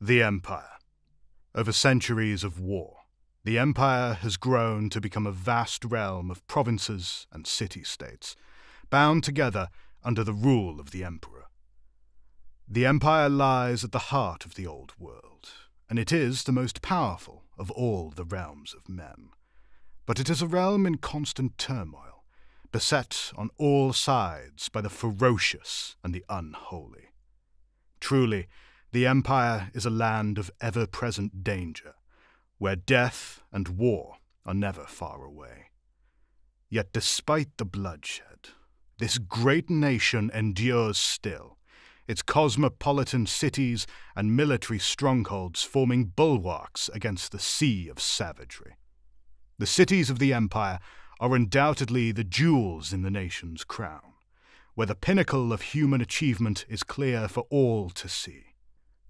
The Empire. Over centuries of war, the Empire has grown to become a vast realm of provinces and city states, bound together under the rule of the Emperor. The Empire lies at the heart of the Old World, and it is the most powerful of all the realms of men. But it is a realm in constant turmoil, beset on all sides by the ferocious and the unholy. Truly, the Empire is a land of ever present danger, where death and war are never far away. Yet, despite the bloodshed, this great nation endures still, its cosmopolitan cities and military strongholds forming bulwarks against the sea of savagery. The cities of the Empire are undoubtedly the jewels in the nation's crown, where the pinnacle of human achievement is clear for all to see.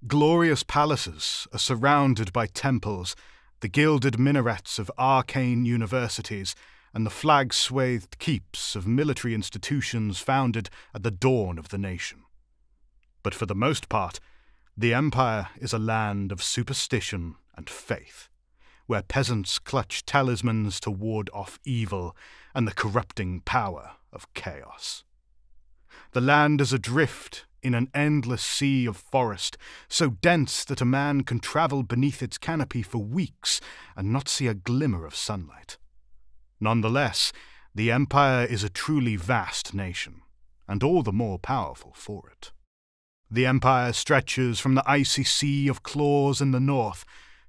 Glorious palaces are surrounded by temples, the gilded minarets of arcane universities, and the flag swathed keeps of military institutions founded at the dawn of the nation. But for the most part, the Empire is a land of superstition and faith, where peasants clutch talismans to ward off evil and the corrupting power of chaos. The land is adrift in an endless sea of forest, so dense that a man can travel beneath its canopy for weeks and not see a glimmer of sunlight. Nonetheless, the Empire is a truly vast nation, and all the more powerful for it. The Empire stretches from the icy sea of claws in the north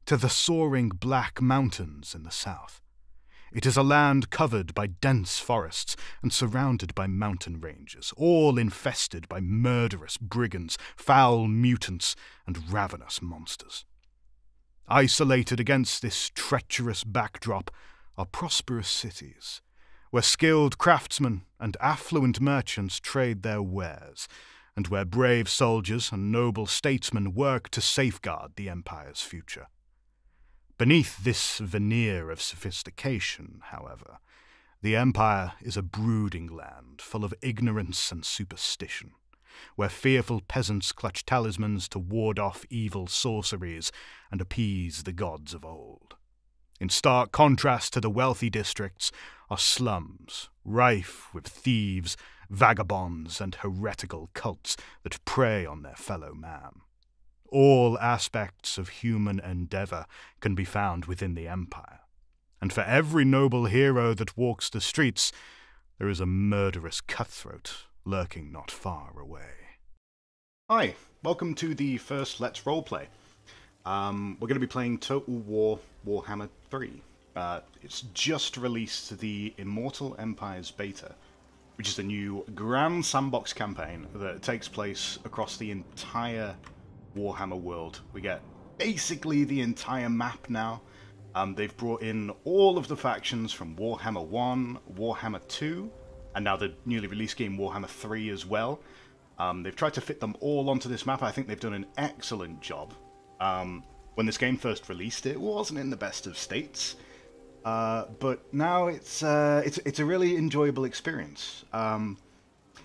to the soaring black mountains in the south. It is a land covered by dense forests and surrounded by mountain ranges, all infested by murderous brigands, foul mutants, and ravenous monsters. Isolated against this treacherous backdrop are prosperous cities, where skilled craftsmen and affluent merchants trade their wares, and where brave soldiers and noble statesmen work to safeguard the Empire's future. Beneath this veneer of sophistication, however, the Empire is a brooding land full of ignorance and superstition, where fearful peasants clutch talismans to ward off evil sorceries and appease the gods of old. In stark contrast to the wealthy districts are slums, rife with thieves, vagabonds, and heretical cults that prey on their fellow man. All aspects of human endeavour can be found within the Empire, and for every noble hero that walks the streets, there is a murderous cutthroat lurking not far away. Hi, welcome to the first Let's Roleplay. Um, we're going to be playing Total War Warhammer 3. Uh, it's just released the Immortal Empires beta, which is a new grand sandbox campaign that takes place across the entire Warhammer world. We get basically the entire map now. Um, they've brought in all of the factions from Warhammer 1, Warhammer 2, and now the newly released game Warhammer 3 as well. Um, they've tried to fit them all onto this map. I think they've done an excellent job. Um, when this game first released, it wasn't in the best of states, uh, but now it's uh, it's it's a really enjoyable experience. Um,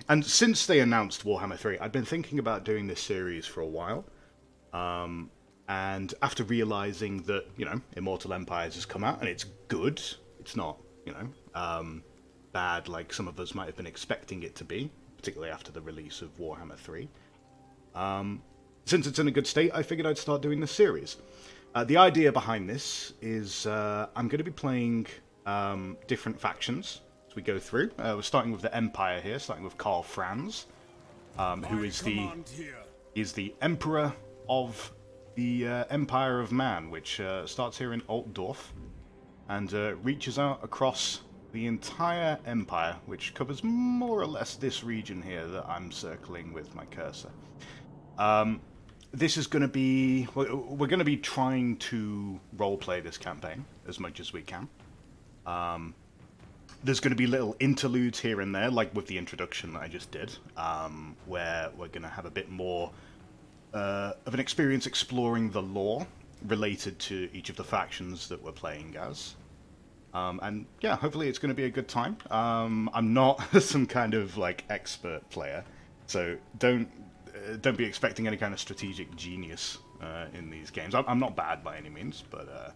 and since they announced Warhammer 3, I've been thinking about doing this series for a while. Um, and after realizing that, you know, Immortal Empires has come out and it's good, it's not, you know, um, bad like some of us might have been expecting it to be, particularly after the release of Warhammer 3. Um, since it's in a good state, I figured I'd start doing this series. Uh, the idea behind this is uh, I'm going to be playing um, different factions as we go through. Uh, we're starting with the Empire here, starting with Karl Franz, um, who is the is the Emperor of the uh, Empire of Man, which uh, starts here in Altdorf and uh, reaches out across the entire empire, which covers more or less this region here that I'm circling with my cursor. Um, this is going to be we're, going to be trying to roleplay this campaign as much as we can. Um, there's going to be little interludes here and there, like with the introduction that I just did, um, where we're going to have a bit more uh, of an experience exploring the lore related to each of the factions that we're playing as. Um, and yeah, hopefully it's going to be a good time. Um, I'm not some kind of like expert player, so don't uh, don't be expecting any kind of strategic genius uh, in these games. I'm, I'm not bad by any means, but uh,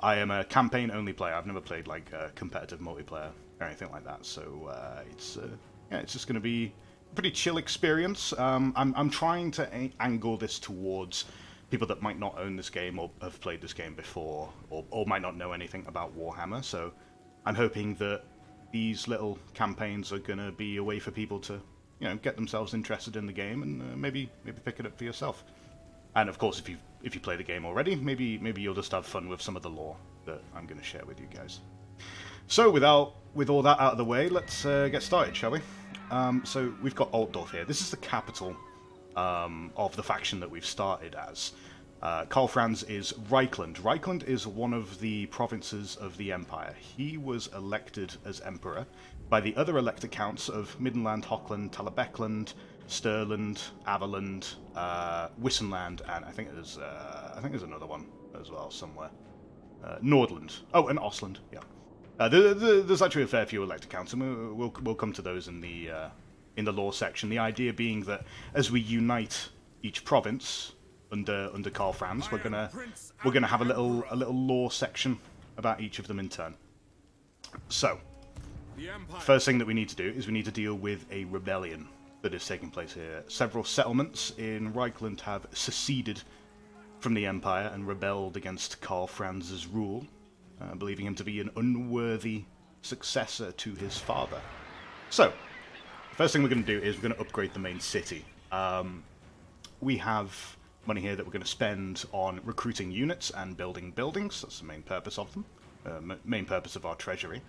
I am a campaign-only player. I've never played like a competitive multiplayer or anything like that. So uh, it's uh, yeah, it's just going to be pretty chill experience. Um, I'm I'm trying to angle this towards people that might not own this game or have played this game before, or, or might not know anything about Warhammer. So I'm hoping that these little campaigns are going to be a way for people to you know get themselves interested in the game and uh, maybe maybe pick it up for yourself. And of course, if you if you play the game already, maybe maybe you'll just have fun with some of the lore that I'm going to share with you guys. So without with all that out of the way, let's uh, get started, shall we? Um, so we've got Altdorf here. This is the capital um, of the faction that we've started as. Uh, Karl Franz is Reikland. Reikland is one of the provinces of the Empire. He was elected as Emperor by the other elected counts of Middenland, Hochland, Talabecland, Stirland, Averland, uh, Wissenland, and I think there's uh, I think there's another one as well somewhere. Uh, Nordland. Oh, and Ostland. Yeah. Uh, there, there, there's actually a fair few elected and we'll, we'll, come to those in the uh, in the lore section. The idea being that as we unite each province under under Karl Franz, we're gonna we're gonna have a little a little lore section about each of them in turn. So, first thing that we need to do is we need to deal with a rebellion that is taking place here. Several settlements in Reikland have seceded from the Empire and rebelled against Karl Franz's rule, uh, believing him to be an unworthy successor to his father. So, the first thing we're going to do is we're going to upgrade the main city. Um, we have money here that we're going to spend on recruiting units and building buildings. That's the main purpose of them, uh, main purpose of our treasury.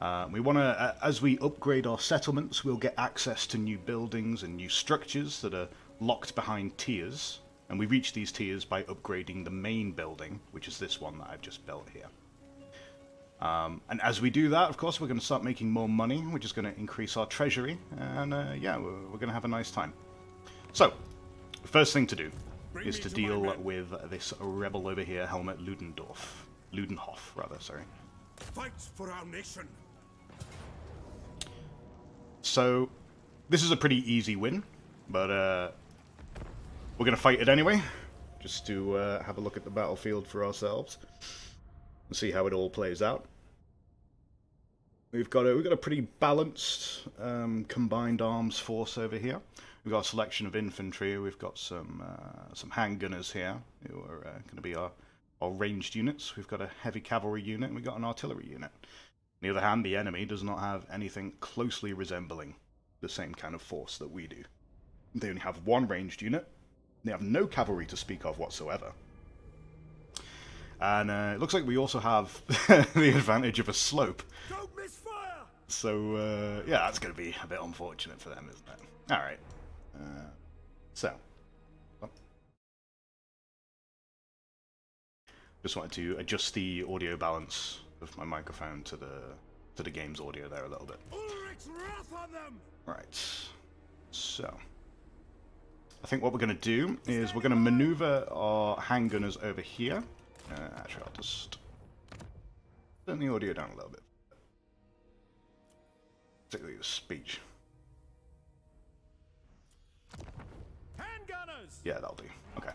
Uh, we want to, uh, as we upgrade our settlements, we'll get access to new buildings and new structures that are locked behind tiers. And we reach these tiers by upgrading the main building, which is this one that I've just built here. Um, and as we do that, of course, we're going to start making more money, which is going to increase our treasury. And uh, yeah, we're, we're going to have a nice time. So, first thing to do is to deal with this rebel over here, Helmut Ludendorff. Ludenhoff, rather, sorry. Fight for our nation. So, this is a pretty easy win, but uh, we're going to fight it anyway, just to uh, have a look at the battlefield for ourselves and see how it all plays out. We've got a we've got a pretty balanced um, combined arms force over here. We've got a selection of infantry. We've got some uh, some handgunners here who are uh, going to be our our ranged units. We've got a heavy cavalry unit and we've got an artillery unit. On the other hand, the enemy does not have anything closely resembling the same kind of force that we do. They only have one ranged unit. They have no cavalry to speak of whatsoever. And uh, it looks like we also have the advantage of a slope. Don't miss fire. So, uh, yeah, that's going to be a bit unfortunate for them, isn't it? Alright. Uh, so. Just wanted to adjust the audio balance of my microphone to the to the game's audio there a little bit. Ulric's wrath on them. Right. So. I think what we're going to do is we're going to maneuver our handgunners over here. Uh, actually, I'll just turn the audio down a little bit. Particularly the speech. Handgunners. Yeah, that'll do. Okay.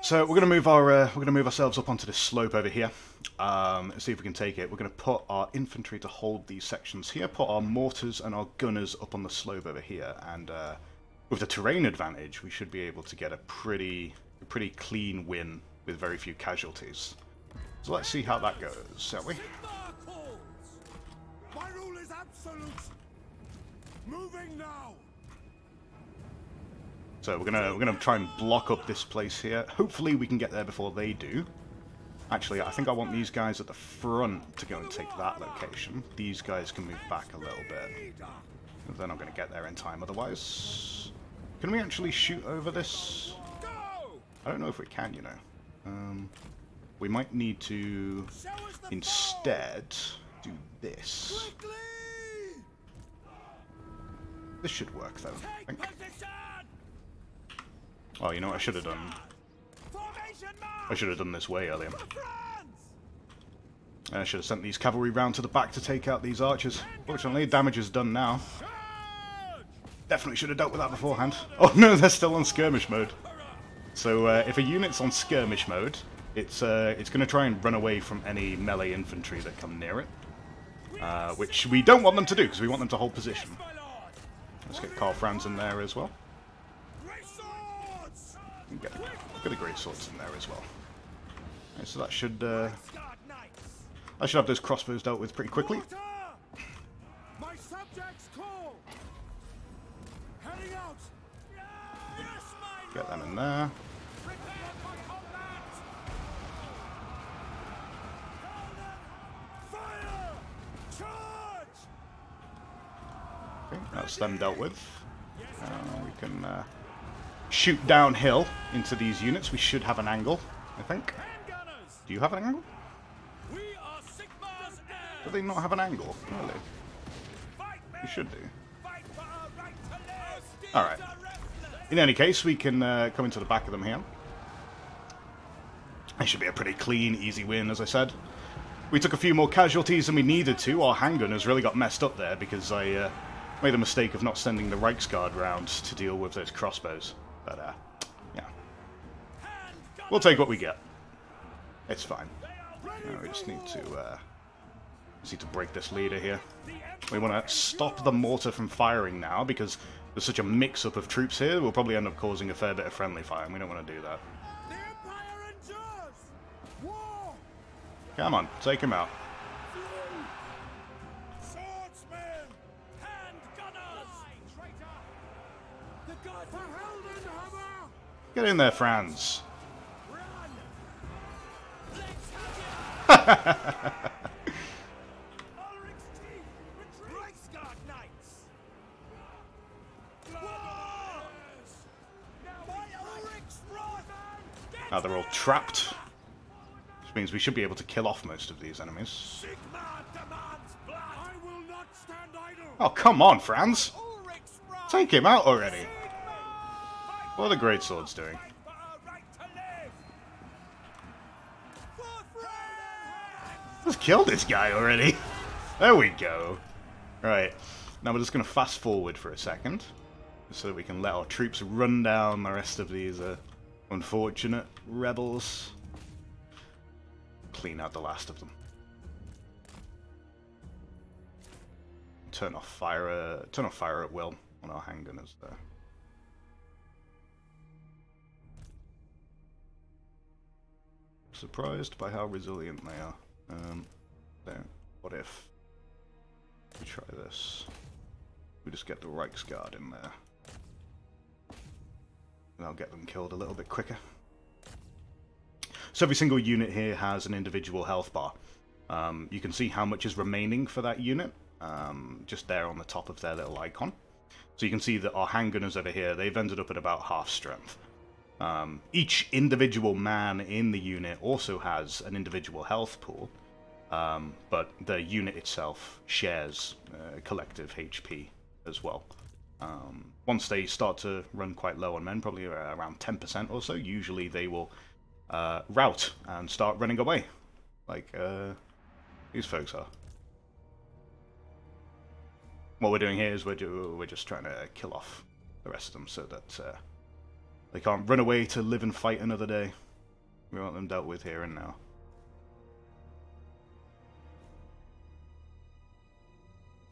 So we're gonna move our uh, we're gonna move ourselves up onto this slope over here. Um, and see if we can take it. We're gonna put our infantry to hold these sections here. Put our mortars and our gunners up on the slope over here. And uh, with the terrain advantage, we should be able to get a pretty a pretty clean win with very few casualties. So let's see how that goes, shall we? Absolute. Moving now. So we're gonna we're gonna try and block up this place here. Hopefully we can get there before they do. Actually, I think I want these guys at the front to go and take that location. These guys can move back a little bit. They're not gonna get there in time otherwise. Can we actually shoot over this? I don't know if we can, you know. Um, we might need to Show us the instead do this. This should work though. I think. Oh, you know what I should have done? I should have done this way earlier. I should have sent these cavalry round to the back to take out these archers. Fortunately, damage is done now. Definitely should have dealt with that beforehand. Oh no, they're still on skirmish mode. So uh, if a unit's on skirmish mode, it's uh, it's going to try and run away from any melee infantry that come near it, uh, which we don't want them to do because we want them to hold position. Let's get Karl Franz in there as well. Get, get the great swords in there as well. Okay, so that should uh, I should have those crossbows dealt with pretty quickly. My subjects call! Heading out! Get them in there. Okay, that's them dealt with. Uh, we can uh, shoot downhill into these units. We should have an angle, I think. Do you have an angle? Do they not have an angle? Really? You should do. Alright. In any case, we can uh, come into the back of them here. It should be a pretty clean, easy win, as I said. We took a few more casualties than we needed to. Our handgun has really got messed up there because I uh, made the mistake of not sending the Reiksguard round to deal with those crossbows. But, uh, yeah. We'll take what we get. It's fine. Now we just need to, uh, just need to break this leader here. We want to stop the mortar from firing now because there's such a mix-up of troops here. We'll probably end up causing a fair bit of friendly fire, and we don't want to do that. The Empire endures! War! Come on, take him out. Get in there, Franz. Run! Let's have it! Ulric's team! Retreat! Reiksguard knights! Glorious! Now by Ulric's wrath! Now they're all trapped, which means we should be able to kill off most of these enemies. Sigmar demands blood! I will not stand idle! Oh, come on, Franz! Take him out already! What are the great swords doing? Let's kill this guy already. There we go. Right. Now we're just going to fast forward for a second, so that we can let our troops run down the rest of these uh, unfortunate rebels. Clean out the last of them. Turn off fire. Uh, turn off fire at will on our handgunners there. Surprised by how resilient they are. Um, there. What if we try this? We just get the Reiksguard in there. And I'll get them killed a little bit quicker. So every single unit here has an individual health bar. Um, you can see how much is remaining for that unit, um, just there on the top of their little icon. So you can see that our handgunners over here, they've ended up at about half strength. Um, each individual man in the unit also has an individual health pool, um, but the unit itself shares uh, collective HP as well. Um, once they start to run quite low on men, probably around 10% or so, usually they will uh, rout and start running away, like uh, these folks are. What we're doing here is we're, do- we're just trying to kill off the rest of them so that uh, they can't run away to live and fight another day. We want them dealt with here and now.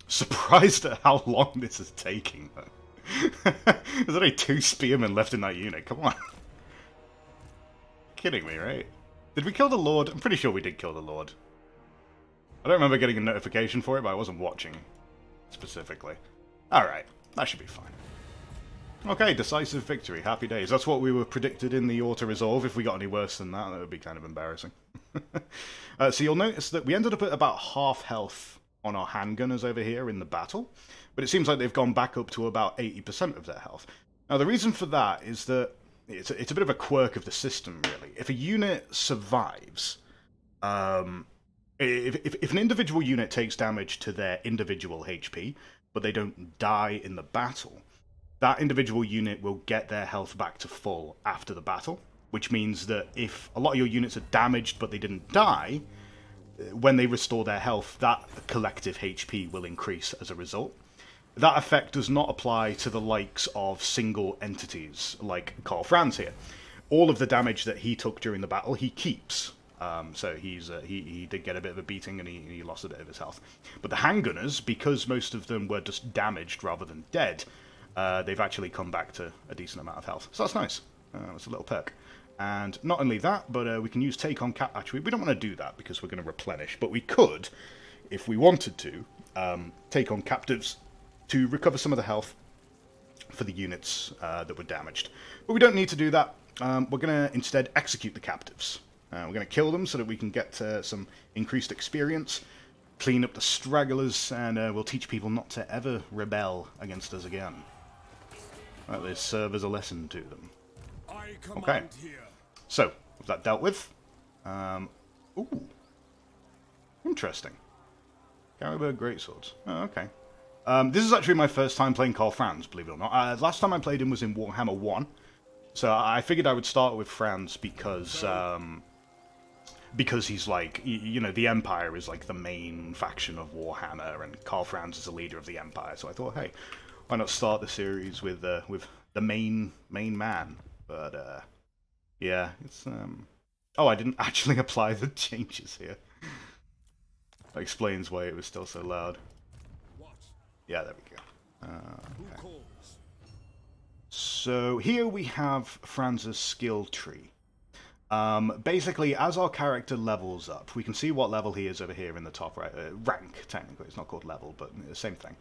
Surprised at how long this is taking, though. There's only two spearmen left in that unit. Come on. Kidding me, right? Did we kill the Lord? I'm pretty sure we did kill the Lord. I don't remember getting a notification for it, but I wasn't watching specifically. Alright, that should be fine. Okay, decisive victory. Happy days. That's what we were predicted in the auto resolve. If we got any worse than that, that would be kind of embarrassing. uh, so you'll notice that we ended up at about half health on our handgunners over here in the battle, but it seems like they've gone back up to about 80% of their health. Now, the reason for that is that it's a, it's a bit of a quirk of the system, really. If a unit survives, um, if, if, if an individual unit takes damage to their individual HP, but they don't die in the battle, that individual unit will get their health back to full after the battle, which means that if a lot of your units are damaged but they didn't die, uh, when they restore their health, that collective HP will increase as a result. That effect does not apply to the likes of single entities like Karl Franz here. all of the damage that he took during the battle, he keeps. Um, so he's uh, he, he did get a bit of a beating and he, he lost a bit of his health. But the handgunners, because most of them were just damaged rather than dead, uh, they've actually come back to a decent amount of health. So that's nice. Uh, that's a little perk. And not only that, but uh, we can use take on cap. Actually, we don't want to do that because we're going to replenish. But we could, if we wanted to, um, take on captives to recover some of the health for the units uh, that were damaged. But we don't need to do that. Um, we're going to instead execute the captives. Uh, we're going to kill them so that we can get uh, some increased experience, clean up the stragglers, and uh, we'll teach people not to ever rebel against us again. Let this serve as a lesson to them. I Okay. here. So, with that dealt with. Um, ooh. Interesting. Carroburg Greatswords. Oh, okay. Um, this is actually my first time playing Karl Franz, believe it or not. Uh, last time I played him was in Warhammer 1. So I figured I would start with Franz because um, because he's like, you know, the Empire is like the main faction of Warhammer, and Karl Franz is the leader of the Empire. So I thought, hey, why not start the series with uh, with the main main man? But uh, yeah, it's um. Oh, I didn't actually apply the changes here. That explains why it was still so loud. Yeah, there we go. Uh, calls? So here we have Franz's skill tree. Um, basically, as our character levels up, we can see what level he is over here in the top right. Uh, rank, technically. It's not called level, but the same thing.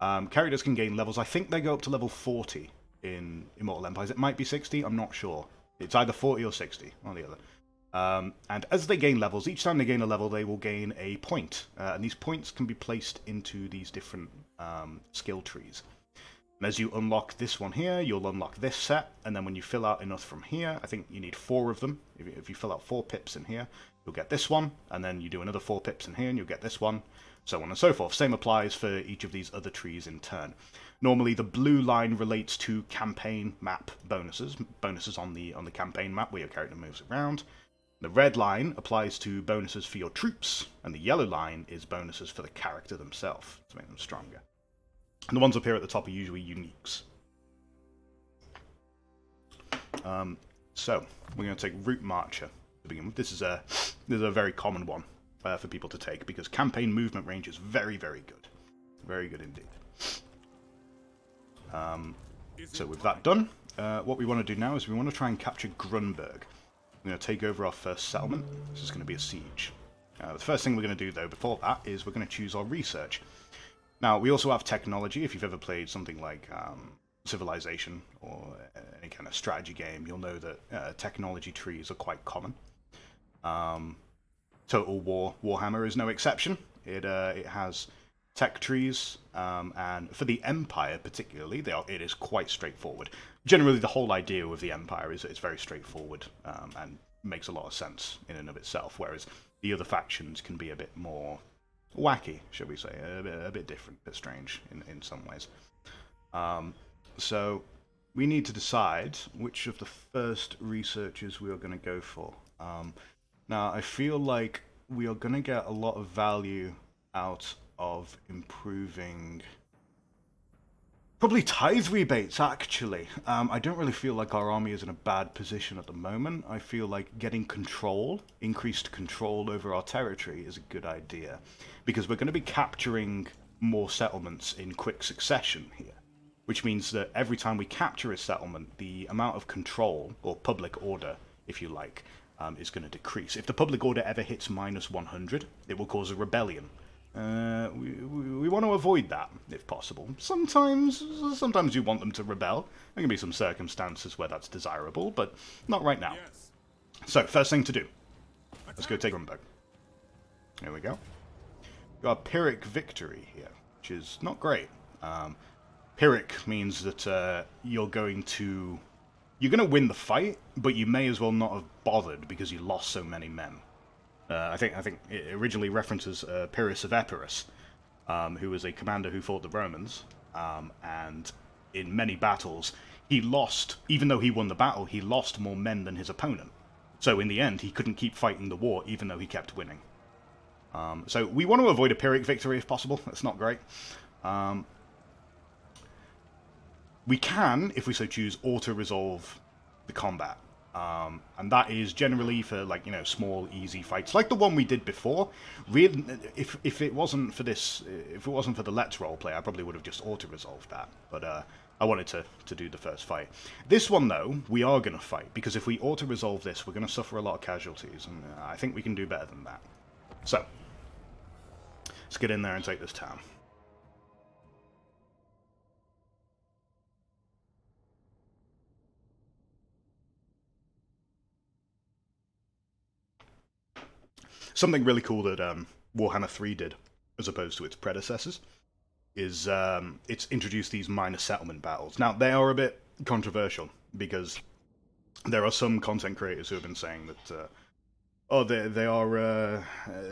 Um, characters can gain levels. I think they go up to level 40 in Immortal Empires. It might be 60, I'm not sure. It's either 40 or 60, one or the other. Um, and as they gain levels, each time they gain a level, they will gain a point. Uh, and these points can be placed into these different um, skill trees. And as you unlock this one here, you'll unlock this set, and then when you fill out enough from here, I think you need four of them. If you, if you fill out four pips in here, you'll get this one, and then you do another four pips in here, and you'll get this one, so on and so forth. Same applies for each of these other trees in turn. Normally, the blue line relates to campaign map bonuses, bonuses on the on the campaign map where your character moves around. The red line applies to bonuses for your troops, and the yellow line is bonuses for the character themselves to make them stronger. And the ones up here at the top are usually uniques. Um, so we're going to take Route Marcher to begin with. This is a this is a very common one uh, for people to take because campaign movement range is very very good, very good indeed. Um, so with that done, uh, what we want to do now is we want to try and capture Grunburg. We're going to take over our first settlement. This is going to be a siege. Uh, the first thing we're going to do though before that is we're going to choose our research. Now, we also have technology. If you've ever played something like um, Civilization or uh, any kind of strategy game, you'll know that uh, technology trees are quite common. Um, Total War Warhammer is no exception. It uh, it has tech trees, um, and for the Empire particularly, are, it is quite straightforward. Generally, the whole idea of the Empire is that it's very straightforward um, and makes a lot of sense in and of itself. Whereas the other factions can be a bit more wacky, shall we say, a bit, a bit different, a bit strange in, in some ways. Um, so we need to decide which of the first researchers we are going to go for. Um, now, I feel like we are going to get a lot of value out of improving. Probably tithe rebates, actually. Um, I don't really feel like our army is in a bad position at the moment. I feel like getting control, increased control over our territory, is a good idea. Because we're going to be capturing more settlements in quick succession here. Which means that every time we capture a settlement, the amount of control, or public order, if you like, um, is going to decrease. If the public order ever hits minus 100, it will cause a rebellion. Uh, we, we, we want to avoid that, if possible. Sometimes, sometimes you want them to rebel. There can be some circumstances where that's desirable, but not right now. Yes. So, first thing to do. Let's go take Rumberg. Here we go. Got a Pyrrhic victory here, which is not great. Um, Pyrrhic means that uh, you're going to... You're going to win the fight, but you may as well not have bothered because you lost so many men. Uh, I think I think it originally references uh, Pyrrhus of Epirus, um, who was a commander who fought the Romans, um, and in many battles he lost. Even though he won the battle, he lost more men than his opponent. So in the end, he couldn't keep fighting the war, even though he kept winning. Um, so we want to avoid a Pyrrhic victory if possible. That's not great. Um, we can, if we so choose, auto-resolve the combat. Um, and that is generally for like you know small easy fights like the one we did before. Really if if it wasn't for this if it wasn't for the let's role play i probably would have just auto resolved that. But uh i wanted to to do the first fight. This one though we are going to fight because if we auto resolve this we're going to suffer a lot of casualties and uh, i think we can do better than that. So let's get in there and take this town something really cool that um, Warhammer 3 did, as opposed to its predecessors, is um, it's introduced these minor settlement battles. Now, they are a bit controversial because there are some content creators who have been saying that, uh, oh, they, they are uh,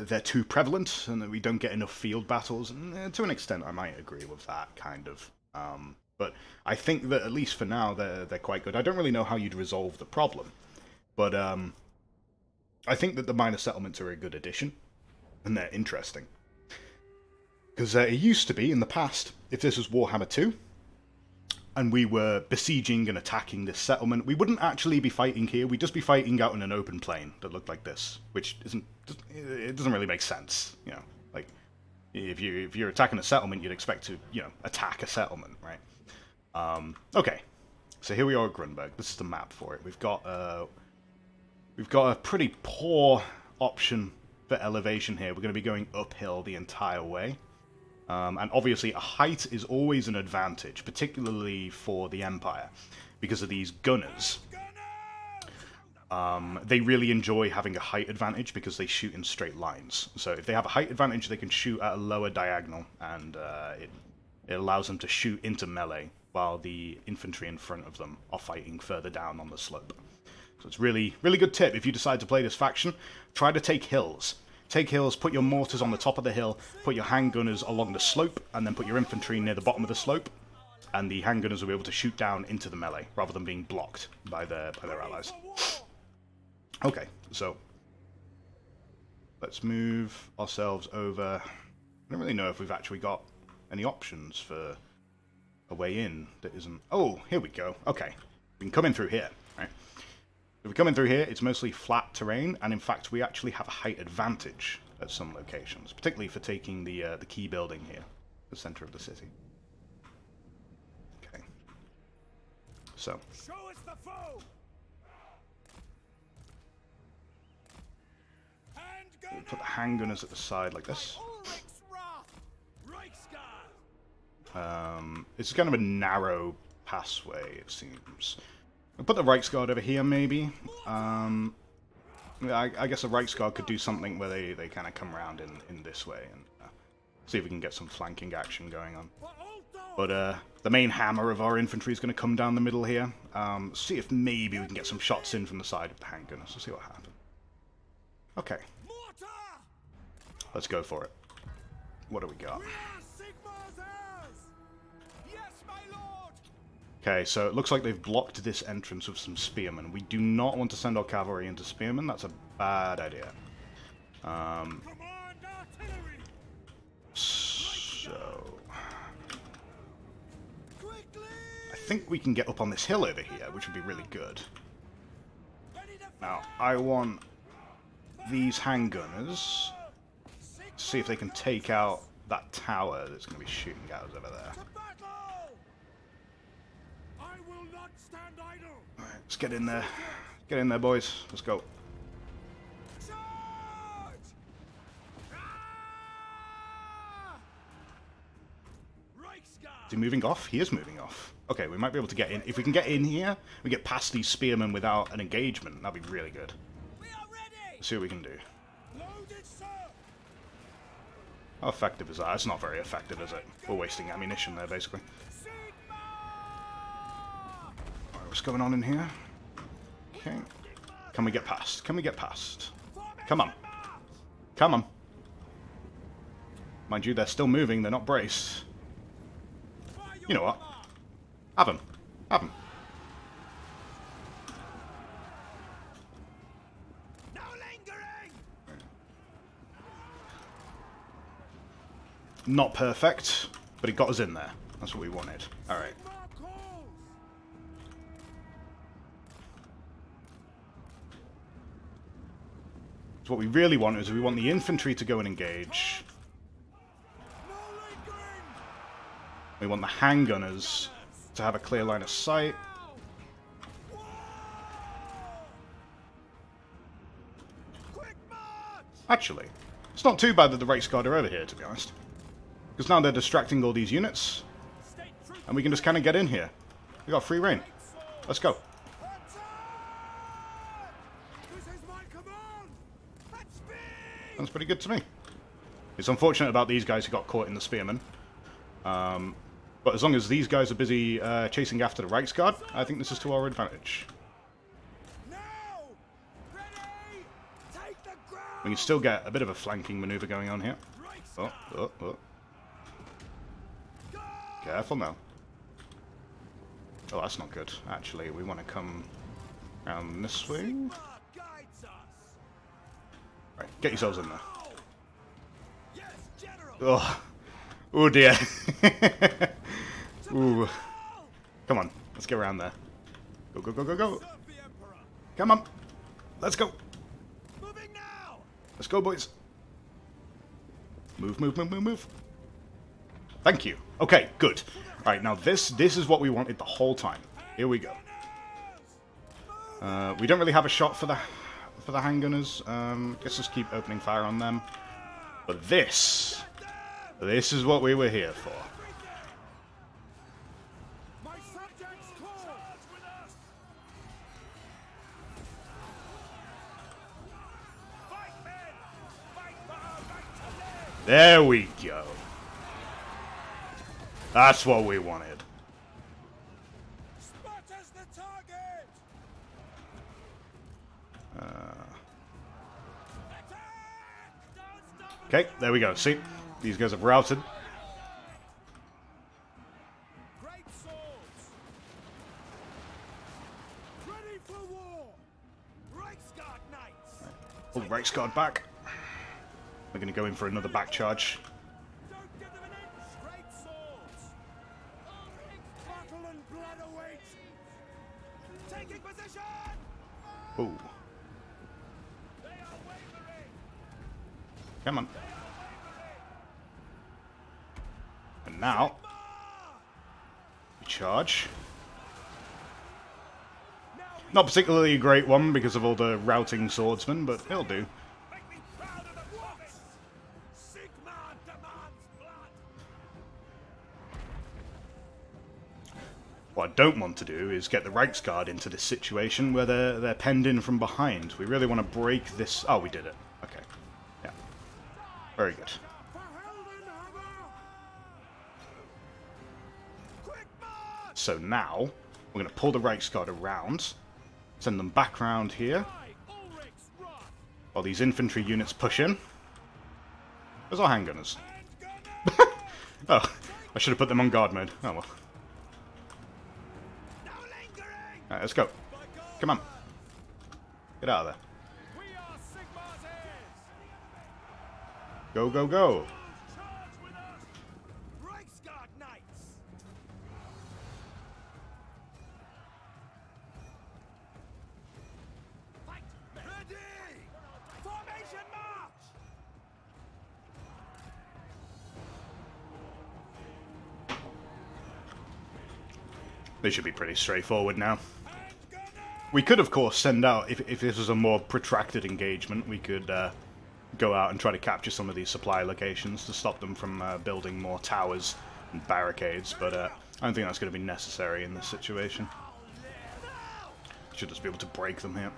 they're too prevalent and that we don't get enough field battles. And uh, to an extent, I might agree with that kind of. Um, but I think that at least for now, they're they're quite good. I don't really know how you'd resolve the problem, but um, I think that the minor settlements are a good addition, and they're interesting. Because uh, it used to be, in the past, if this was Warhammer 2, and we were besieging and attacking this settlement, we wouldn't actually be fighting here, we'd just be fighting out in an open plain that looked like this, which isn't, it doesn't really make sense, you know, like, if, you, if you're attacking a settlement, you'd expect to, you know, attack a settlement, right? Um, okay, so here we are at Grunburg, this is the map for it. We've got, uh, We've got a pretty poor option for elevation here. We're going to be going uphill the entire way. Um, and obviously, a height is always an advantage, particularly for the Empire, because of these gunners. Um, they really enjoy having a height advantage because they shoot in straight lines. So if they have a height advantage, they can shoot at a lower diagonal, and uh, it, it allows them to shoot into melee, while the infantry in front of them are fighting further down on the slope. So it's really, really good tip if you decide to play this faction. Try to take hills. Take hills, put your mortars on the top of the hill, put your handgunners along the slope, and then put your infantry near the bottom of the slope. And the handgunners will be able to shoot down into the melee, rather than being blocked by their, by their allies. Okay, so... Let's move ourselves over... I don't really know if we've actually got any options for a way in that isn't... Oh, here we go. Okay. We can come in through here, right? If we're coming through here, it's mostly flat terrain, and in fact we actually have a height advantage at some locations, particularly for taking the, uh, the key building here, the center of the city. Okay. So. Show us the foe! We'll put the handgunners at the side like this. Um, it's kind of a narrow passway, it seems. I'll put the Reiksguard over here, maybe. Um, I, I, guess the Reiksguard could do something where they, they kind of come around in, in this way and uh, see if we can get some flanking action going on. But uh, the main hammer of our infantry is going to come down the middle here. Um, see if maybe we can get some shots in from the side of the handgunners. We'll see what happens. Okay. Let's go for it. What do we got? Okay, so it looks like they've blocked this entrance with some spearmen. We do not want to send our cavalry into spearmen. That's a bad idea. Um, so... I think we can get up on this hill over here, which would be really good. Now, I want these handgunners see if they can take out that tower that's going to be shooting us over there. Alright, let's get in there. Get in there, boys. Let's go. Is he moving off? He is moving off. Okay, we might be able to get in. If we can get in here, we get past these spearmen without an engagement. That'd be really good. Let's see what we can do. How effective is that? It's not very effective, is it? We're wasting ammunition there, basically. What's going on in here? Okay. Can we get past? Can we get past? Come on. Come on. Mind you, they're still moving. They're not braced. You know what? Have them. Have them. Not perfect, but it got us in there. That's what we wanted. Alright. What we really want is we want the infantry to go and engage. We want the handgunners to have a clear line of sight. Actually, it's not too bad that the Reiksguard are over here, to be honest. Because now they're distracting all these units, and we can just kind of get in here. We got free reign. Let's go. That's pretty good to me. It's unfortunate about these guys who got caught in the Spearmen. Um, but as long as these guys are busy uh, chasing after the Reiksguard, I think this is to our advantage. We can still get a bit of a flanking maneuver going on here. Oh, oh, oh. Careful now. Oh, that's not good. Actually, we want to come around this way. Right, get yourselves in there. Oh, oh dear. Ooh. Come on, let's get around there. Go, go, go, go, go. Come on. Let's go. Let's go, boys. Move, move, move, move, move. Thank you. Okay, good. Right, now this this is what we wanted the whole time. Here we go. Uh, we don't really have a shot for the for the handgunners. Um, let's just keep opening fire on them. But this, this is what we were here for. There we go. That's what we wanted. Okay, there we go. See, these guys have routed. Great swords! Ready for war! Reiksguard knights! Oh, Reiksguard back. We're going to go in for another back charge. Don't give them an inch! Great swords! Battle and blood await! Taking position! Ooh, They are wavering! Come on. And now, we charge. Not particularly a great one because of all the routing swordsmen, but it'll do. What I don't want to do is get the Reiksguard into this situation where they're, they're penned in from behind. We really want to break this... Oh, we did it. Very good. So now, we're going to pull the Reiksguard around, send them back round here, while these infantry units push in. There's our handgunners. Handgunner! Oh, I should have put them on guard mode. Oh well. let's go. Come on. Get out of there. Go, go, go. They should be pretty straightforward now. We could, of course, send out, if, if this was a more protracted engagement, we could uh, go out and try to capture some of these supply locations to stop them from uh, building more towers and barricades, but uh, I don't think that's going to be necessary in this situation. Should just be able to break them here.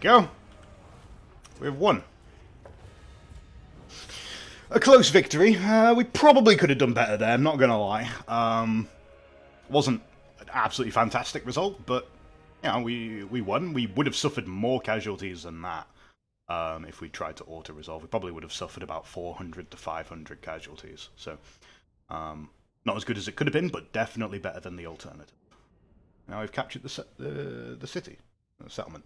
There we go. We've won. A close victory. Uh, we probably could have done better there, I'm not going to lie. Um, wasn't an absolutely fantastic result, but you know, we, we won. We would have suffered more casualties than that um, if we tried to auto-resolve. We probably would have suffered about 400 to 500 casualties. So, um, Not as good as it could have been, but definitely better than the alternative. Now we've captured the, the city, the settlement.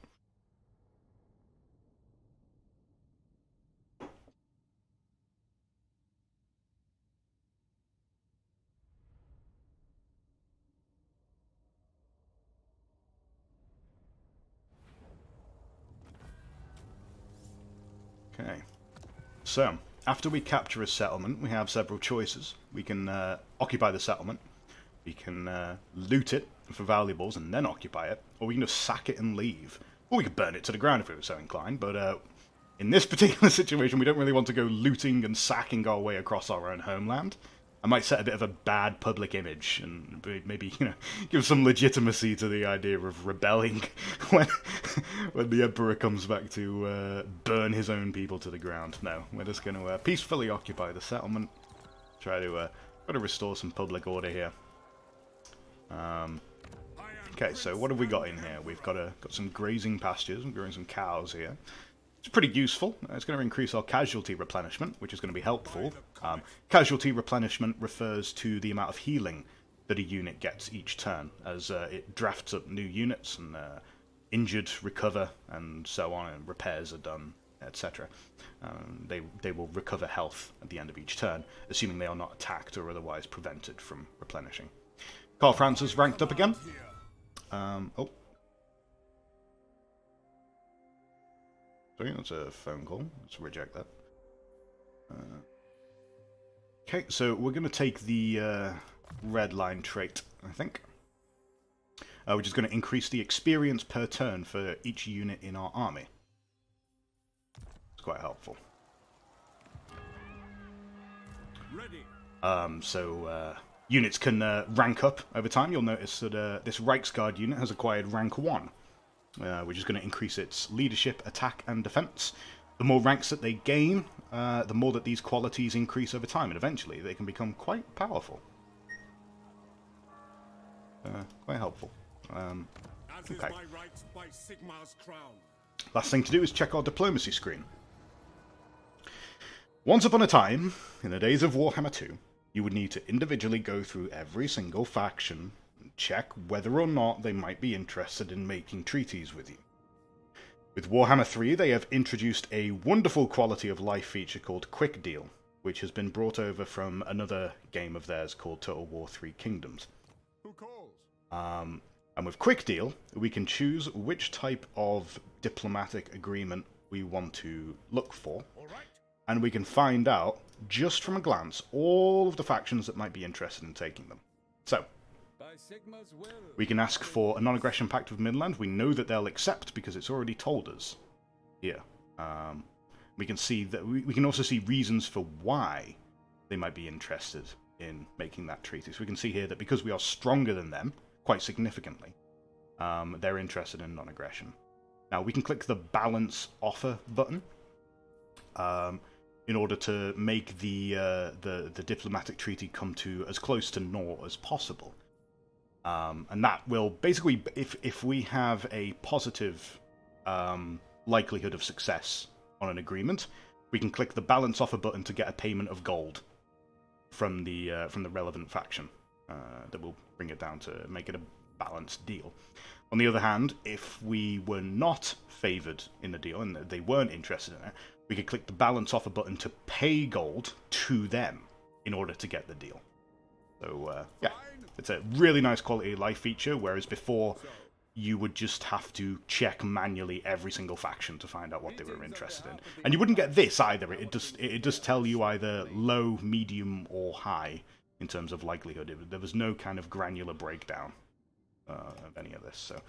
Okay. So, after we capture a settlement, we have several choices. We can uh, occupy the settlement, we can uh, loot it for valuables and then occupy it, or we can just sack it and leave. Or we could burn it to the ground if we were so inclined, but uh, in this particular situation, we don't really want to go looting and sacking our way across our own homeland. I might set a bit of a bad public image and maybe you know give some legitimacy to the idea of rebelling when when the emperor comes back to uh, burn his own people to the ground. No, we're just going to uh, peacefully occupy the settlement, try to uh, try to restore some public order here. Um, okay, so what have we got in here? We've got a got some grazing pastures. We're growing some cows here. It's pretty useful. Uh, It's going to increase our casualty replenishment, which is going to be helpful. Um, casualty replenishment refers to the amount of healing that a unit gets each turn, as uh, it drafts up new units and uh, injured recover and so on, and repairs are done, etc. Um, they they will recover health at the end of each turn, assuming they are not attacked or otherwise prevented from replenishing. Carl Francis ranked up again. Um, oh. Sorry, that's a phone call. Let's reject that. Uh, okay, so we're going to take the uh, red line trait, I think. Uh, which is going to increase the experience per turn for each unit in our army. It's quite helpful. Ready. Um, so uh, units can uh, rank up over time. You'll notice that uh, this Reiksguard unit has acquired rank 1, uh, which is going to increase its leadership, attack, and defense. The more ranks that they gain, uh, the more that these qualities increase over time, and eventually they can become quite powerful. Uh, quite helpful. Um, Okay. right by Sigmar's crown. Last thing to do is check our diplomacy screen. Once upon a time, in the days of Warhammer 2, you would need to individually go through every single faction check whether or not they might be interested in making treaties with you. With Warhammer 3, they have introduced a wonderful quality of life feature called Quick Deal, which has been brought over from another game of theirs called Total War 3 Kingdoms. Who calls? Um, and with Quick Deal, we can choose which type of diplomatic agreement we want to look for, right. and we can find out, just from a glance, all of the factions that might be interested in taking them. So, By Sigmar's will. We can ask for a non aggression pact with Midland. We know that they'll accept because it's already told us here. Um, we can see that we, we can also see reasons for why they might be interested in making that treaty. So we can see here that because we are stronger than them, quite significantly, um, they're interested in non aggression. Now we can click the balance offer button um, in order to make the, uh, the the diplomatic treaty come to as close to naught as possible. Um, and that will basically, if if we have a positive um, likelihood of success on an agreement, we can click the balance offer button to get a payment of gold from the uh, from the relevant faction. Uh, that will bring it down to make it a balanced deal. On the other hand, if we were not favoured in the deal and they weren't interested in it, we could click the balance offer button to pay gold to them in order to get the deal. So uh, yeah, it's a really nice quality of life feature. Whereas before, you would just have to check manually every single faction to find out what they were interested in, and you wouldn't get this either. It just it does tell you either low, medium, or high in terms of likelihood. It, there was no kind of granular breakdown uh, of any of this. So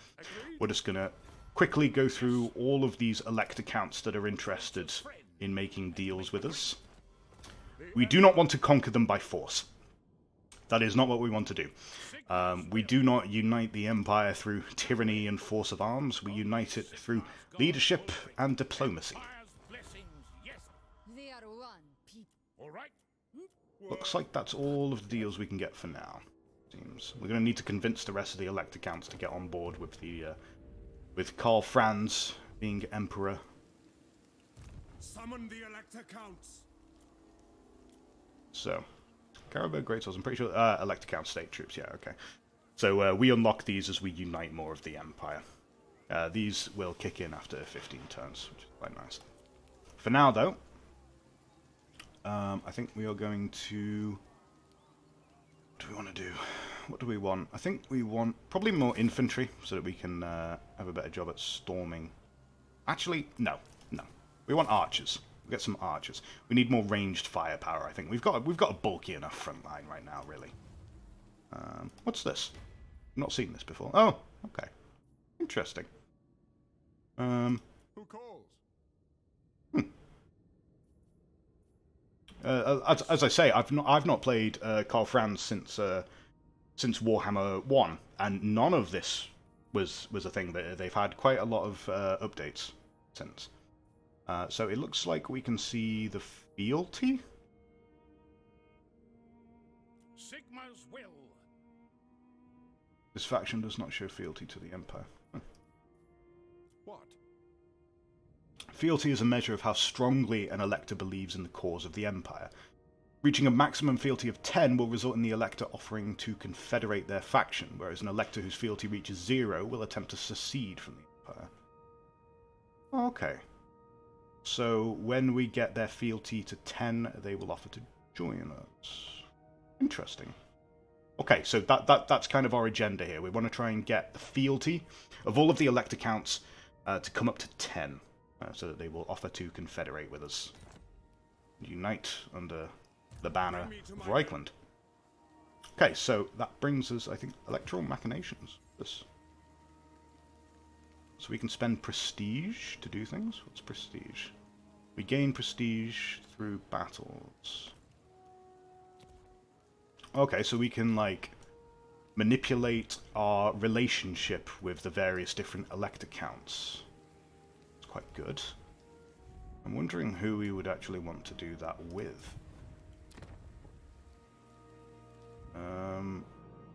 we're just gonna quickly go through all of these elector counts that are interested in making deals with us. We do not want to conquer them by force. That is not what we want to do. Um, we do not unite the empire through tyranny and force of arms. We unite it through leadership and diplomacy. Fire's blessings. Yes. They are one people. All right. Looks like that's all of the deals we can get for now. Seems we're going to need to convince the rest of the elector counts to get on board with the uh, with Karl Franz being emperor. Summon the elector counts. So, Carroburg Greatswords. I'm pretty sure uh, Elector Count State troops. Yeah, okay. So uh, we unlock these as we unite more of the Empire. Uh, these will kick in after 15 turns, which is quite nice. For now, though, um, I think we are going to. What do we want to do? What do we want? I think we want probably more infantry so that we can uh, have a better job at storming. Actually, no, no. We want archers. We'll get some archers. We need more ranged firepower. I think we've got we've got a bulky enough front line right now. Really. Um, what's this? not seen this before. Oh, okay. Interesting. Um, Who calls? uh, as, as I say, I've not I've not played uh, Karl Franz since uh, since Warhammer One, and none of this was was a thing. That they've had quite a lot of uh, updates since. Uh, so it looks like we can see the fealty. Sigmar's will. This faction does not show fealty to the Empire. Hmm. What? Fealty is a measure of how strongly an elector believes in the cause of the Empire. Reaching a maximum fealty of 10 will result in the elector offering to confederate their faction, whereas an elector whose fealty reaches 0 will attempt to secede from the Empire. Okay. So when we get their fealty to 10, they will offer to join us. Interesting. Okay, so that, that that's kind of our agenda here. We want to try and get the fealty of all of the elector counts uh, to come up to 10, uh, so that they will offer to confederate with us. Unite under the banner of Reikland. Okay, so that brings us, I think, electoral machinations. This. So we can spend prestige to do things. What's prestige? We gain prestige through battles. Okay, so we can, like, manipulate our relationship with the various different elector counts. It's quite good. I'm wondering who we would actually want to do that with. Um,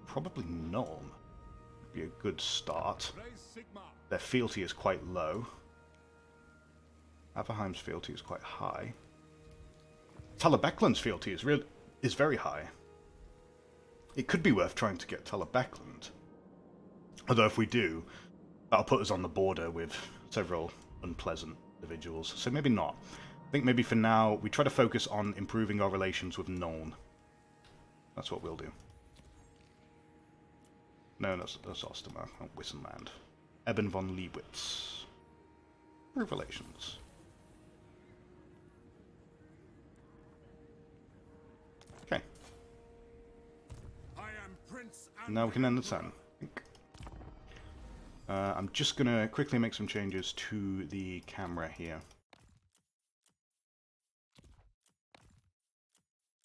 probably. Would be a good start. Their fealty is quite low. Averheim's fealty is quite high. Talabecland's fealty is real is very high. It could be worth trying to get Talabecland. Although if we do, that'll put us on the border with several unpleasant individuals. So maybe not. I think maybe for now we try to focus on improving our relations with Nuln. That's what we'll do. No, that's, that's Ostermark, not Wissenland. Eben von Liebwitz. Improve relations. Okay, I am Prince now we can end the turn. Uh, I'm just gonna quickly make some changes to the camera here.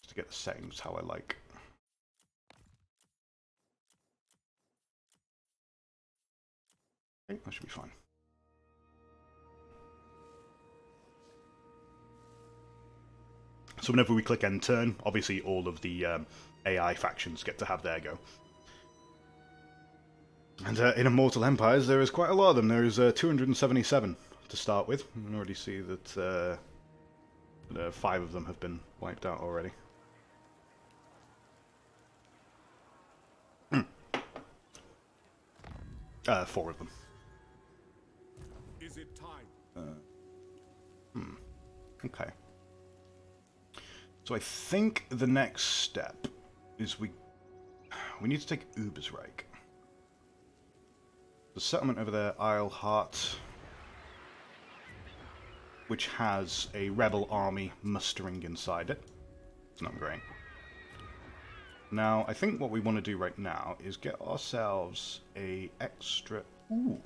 Just to get the settings how I like. Okay, that should be fine. So whenever we click end turn, obviously all of the um, AI factions get to have their go. And uh, in Immortal Empires, there is quite a lot of them. There is uh, 277 to start with. You can already see that uh, uh, five of them have been wiped out already. Hmm. uh, four of them. Is it time? hmm. Okay. So I think the next step is we we need to take Ubersreik. The settlement over there, Eilhart, which has a rebel army mustering inside it. It's not great. Now, I think what we want to do right now is get ourselves a extra... Ooh.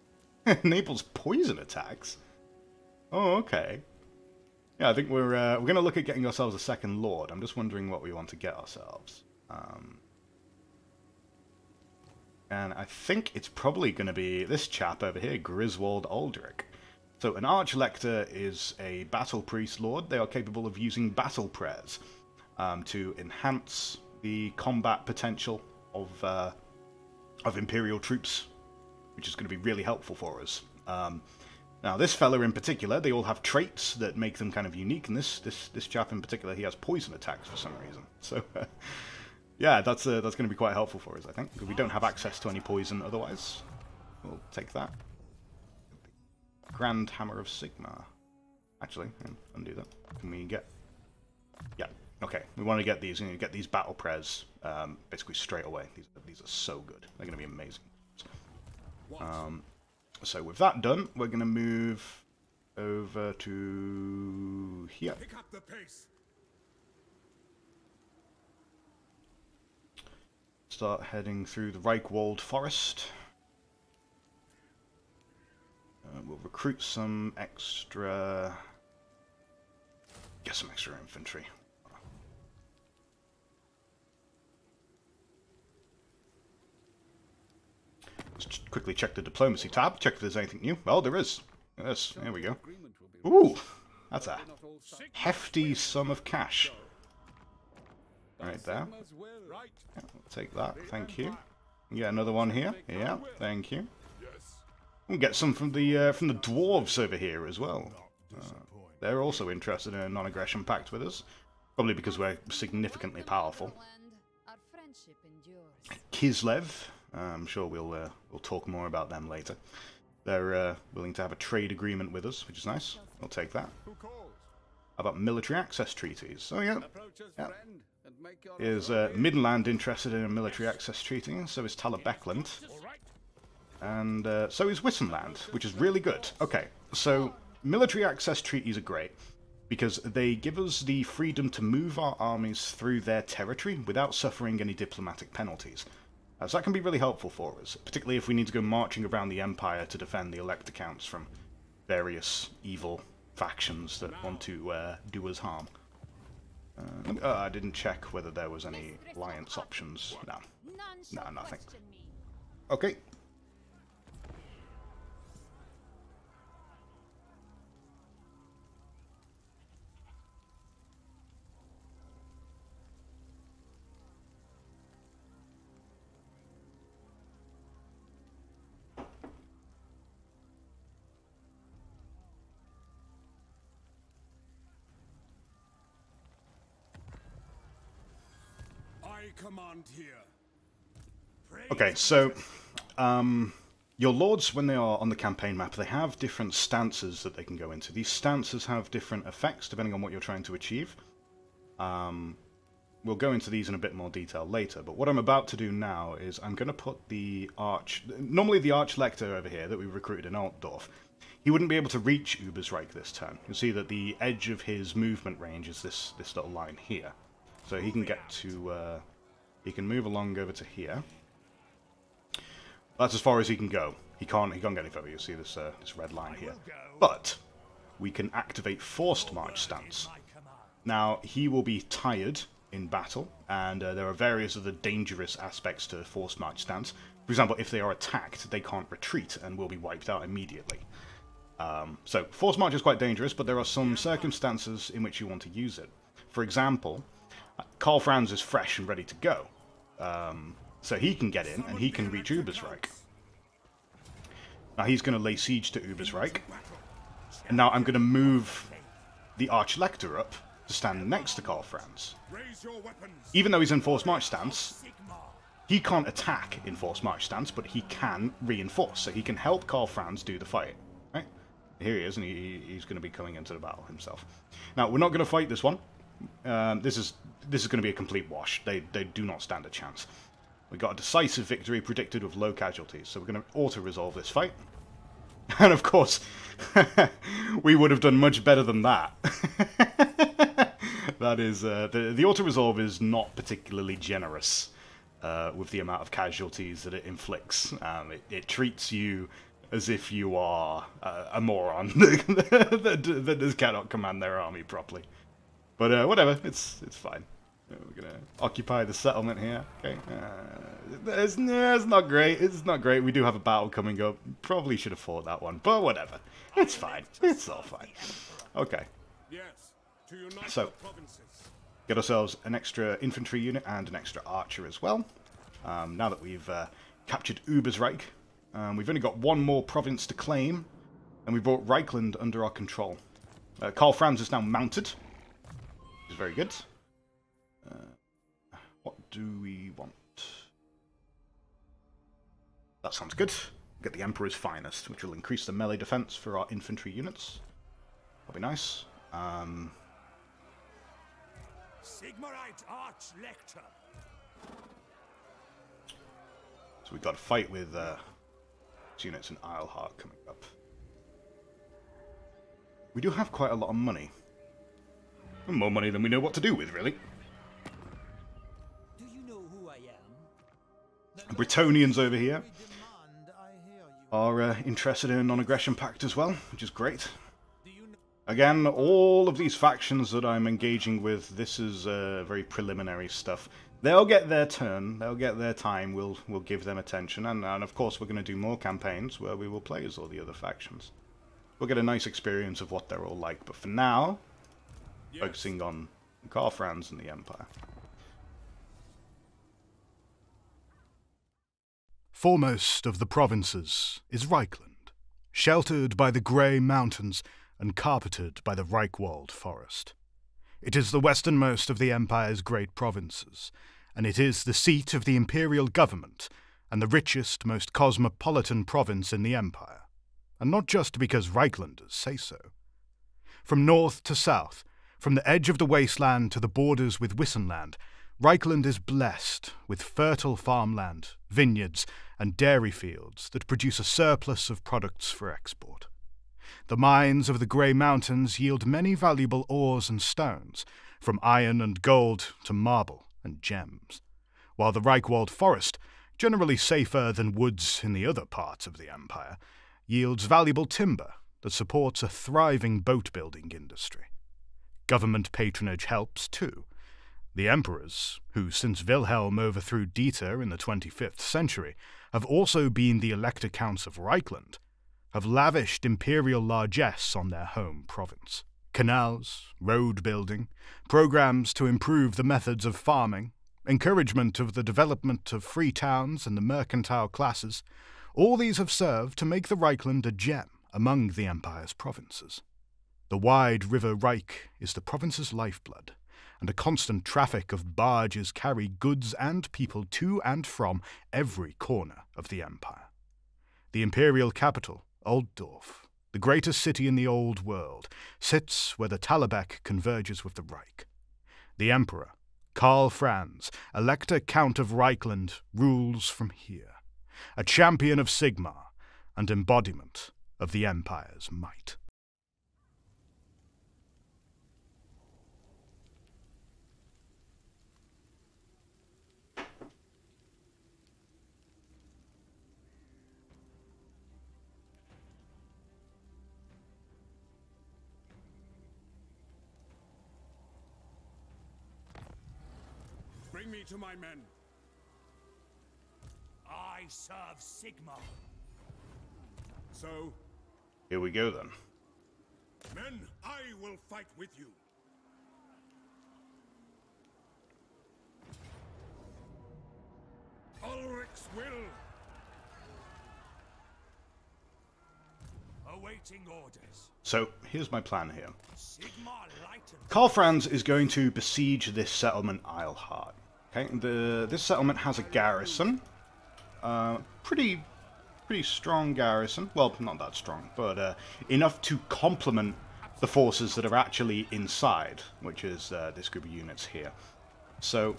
Naples poison attacks? Oh, okay. Yeah, I think we're uh, we're going to look at getting ourselves a second lord. I'm just wondering what we want to get ourselves. Um, and I think it's probably going to be this chap over here, Griswold Aldrich. So an Archlector is a battle priest lord. They are capable of using battle prayers um, to enhance the combat potential of uh, of Imperial troops, which is going to be really helpful for us. Um, Now, this fella in particular, they all have traits that make them kind of unique, and this this this chap in particular, he has poison attacks for some reason. So, yeah, that's uh, that's going to be quite helpful for us, I think, because we don't have access to any poison otherwise. We'll take that. Grand Hammer of Sigmar. Actually, undo that. Can we get? Yeah. Okay. We want to get these. We need to get these battle pres um, basically straight away. These these are so good. They're going to be amazing. Um, so with that done, we're going to move over to here. Pick up the pace. Start heading through the Reikwald Forest. Uh, we'll recruit some extra... Get some extra infantry. Let's quickly check the diplomacy tab, check if there's anything new. Well, there is. Yes, there we go. Ooh, that's a hefty sum of cash. Right there. Yeah, take that, thank you. Yeah, another one here. Yeah, thank you. We'll get some from the uh, from the dwarves over here as well. Uh, they're also interested in a non-aggression pact with us, probably because we're significantly powerful. Kislev, uh, I'm sure we'll uh, we'll talk more about them later. They're uh, willing to have a trade agreement with us, which is nice. We'll take that. How about military access treaties? Oh yeah, Yeah. Friend, and make your is uh, Midland interested in a military access treaty? So is Talabecland. All right. and uh, so is Wissenland, which is really good. Okay, so military access treaties are great because they give us the freedom to move our armies through their territory without suffering any diplomatic penalties. Uh, so that can be really helpful for us, particularly if we need to go marching around the Empire to defend the elector counts from various evil factions that want to uh, do us harm. Uh, uh, I didn't check whether there was any alliance options. No. No, nothing. Okay. Okay, so um, your lords, when they are on the campaign map, they have different stances that they can go into. These stances have different effects depending on what you're trying to achieve. Um, we'll go into these in a bit more detail later, but what I'm about to do now is I'm going to put the arch. Normally, the arch lector over here that we recruited in Altdorf, he wouldn't be able to reach Ubersreik this turn. You'll see that the edge of his movement range is this this little line here, so he can get to. Uh, he can move along over to here. That's as far as he can go. He can't. He can't get any further. You'll see this uh, this red line here. But we can activate forced march stance. Now he will be tired in battle, and uh, there are various other dangerous aspects to forced march stance. For example, if they are attacked, they can't retreat and will be wiped out immediately. Um, so forced march is quite dangerous, but there are some circumstances in which you want to use it. For example, uh, Karl Franz is fresh and ready to go. Um, so he can get in and he can reach Ubersreik. Now he's going to lay siege to Ubersreik. And now I'm going to move the Archlector up to stand next to Karl Franz. Even though he's in forced march stance, he can't attack in forced march stance, but he can reinforce. So he can help Karl Franz do the fight. Right? Here he is, and he, he's going to be coming into the battle himself. Now we're not going to fight this one. Um, this is this is going to be a complete wash. They they do not stand a chance. We got a decisive victory predicted with low casualties, so we're going to auto resolve this fight. And of course, we would have done much better than that. that is uh, the the auto resolve is not particularly generous uh, with the amount of casualties that it inflicts. Um, it, it treats you as if you are uh, a moron that, that that cannot command their army properly. But uh, whatever, it's it's fine. We're gonna occupy the settlement here. Okay, uh, it's, nah, it's not great. It's not great. We do have a battle coming up. Probably should have fought that one, but whatever. It's fine. It's all fine. Okay, Yes. To unite So- the provinces. get ourselves an extra infantry unit and an extra archer as well. Um, now that we've uh, captured Ubersreik, um, we've only got one more province to claim, And we brought Reikland under our control. Uh, Karl Franz is now mounted, which is very good. Do we want? That sounds good. Get the Emperor's Finest, which will increase the melee defense for our infantry units. That'll be nice. Um, Sigmarite Arch-Lector. so we've got a fight with uh, units in Eilhart coming up. We do have quite a lot of money. More money than we know what to do with, really. Bretonnians over here are uh, interested in a non-aggression pact as well, which is great. Again, all of these factions that I'm engaging with, this is uh, very preliminary stuff. They'll get their turn, they'll get their time, we'll, we'll give them attention, and, and of course we're going to do more campaigns where we will play as all the other factions. We'll get a nice experience of what they're all like, but for now, focusing on Karl Franz and the Empire. Foremost of the provinces is Reikland, sheltered by the grey mountains and carpeted by the Reikwald forest. It is the westernmost of the Empire's great provinces, and it is the seat of the imperial government and the richest, most cosmopolitan province in the Empire, and not just because Reiklanders say so. From north to south, from the edge of the wasteland to the borders with Wissenland, Reikland is blessed with fertile farmland, vineyards, and dairy fields that produce a surplus of products for export. The mines of the Grey Mountains yield many valuable ores and stones, from iron and gold to marble and gems, while the Reikwald forest, generally safer than woods in the other parts of the Empire, yields valuable timber that supports a thriving boat building industry. Government patronage helps too. The emperors, who since Wilhelm overthrew Dieter in the 25th century have also been the elector counts of Reikland, have lavished imperial largesse on their home province. Canals, road building, programs to improve the methods of farming, encouragement of the development of free towns and the mercantile classes, all these have served to make the Reikland a gem among the Empire's provinces. The wide river Reik is the province's lifeblood, and a constant traffic of barges carry goods and people to and from every corner of the empire. The imperial capital, Altdorf, the greatest city in the old world, sits where the Talabec converges with the Reik. The emperor, Karl Franz, Elector Count of Reikland, rules from here, a champion of Sigmar and embodiment of the empire's might. Bring me to my men. I serve Sigmar. So, Here we go then. men, I will fight with you. Ulric's will. Awaiting orders. So, here's my plan here. Sigma lighten. Karl Franz is going to besiege this settlement, Eilhart. Okay, the this settlement has a garrison, uh, pretty, pretty strong garrison. Well, not that strong, but uh, enough to complement the forces that are actually inside, which is uh, this group of units here. So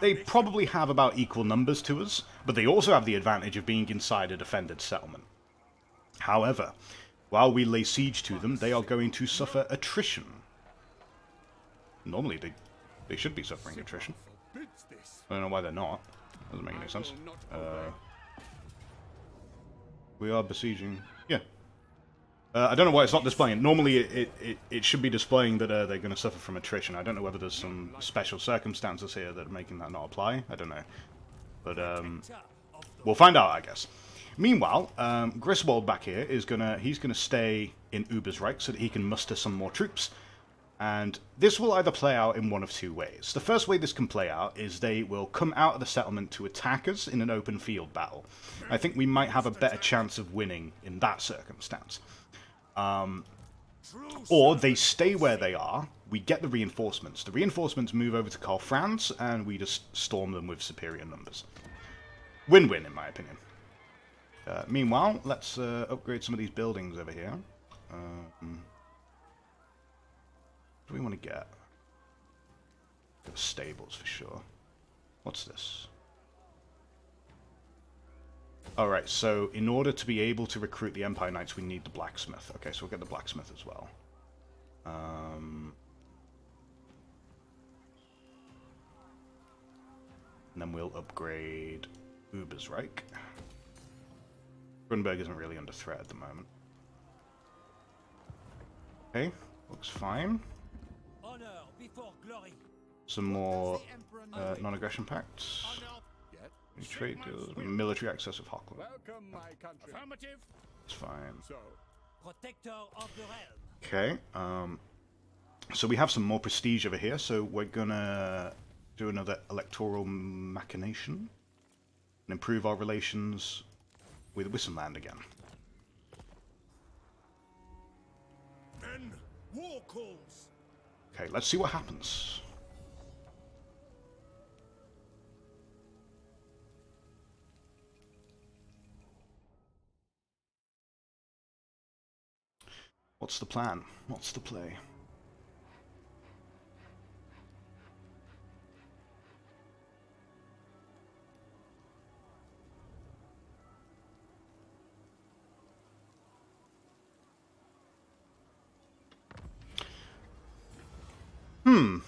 they probably have about equal numbers to us, but they also have the advantage of being inside a defended settlement. However, while we lay siege to them, they are going to suffer attrition. Normally, they they should be suffering attrition. I don't know why they're not. Doesn't make any sense. Uh, we are besieging. Yeah. Uh, I don't know why it's not displaying. Normally, it, it, it, it should be displaying that uh, they're going to suffer from attrition. I don't know whether there's some special circumstances here that are making that not apply. I don't know. But um, we'll find out, I guess. Meanwhile, um, Griswold back here is gonna he's gonna stay in Ubersreik so that he can muster some more troops. And this will either play out in one of two ways. The first way this can play out is they will come out of the settlement to attack us in an open field battle. I think we might have a better chance of winning in that circumstance. Um, or they stay where they are, we get the reinforcements. The reinforcements move over to Karl Franz, and we just storm them with superior numbers. Win-win, in my opinion. Uh, meanwhile, let's uh, upgrade some of these buildings over here. Um, what do we want to get? Stables for sure. What's this? Alright, so in order to be able to recruit the Empire Knights, we need the blacksmith. Okay, so we'll get the blacksmith as well. Um, and then we'll upgrade Uber's Reich. Grunburg isn't really under threat at the moment. Okay, looks fine. Honor before glory. Some more uh, non-aggression pacts. New trade deals, military access of Hochland. Welcome, my country. Affirmative. It's fine. So, Protector of the realm. Okay. Um, so we have some more prestige over here. So we're gonna do another electoral machination and improve our relations with Wissenland again. men, war calls. Okay, let's see what happens. What's the plan? What's the play? Hmm.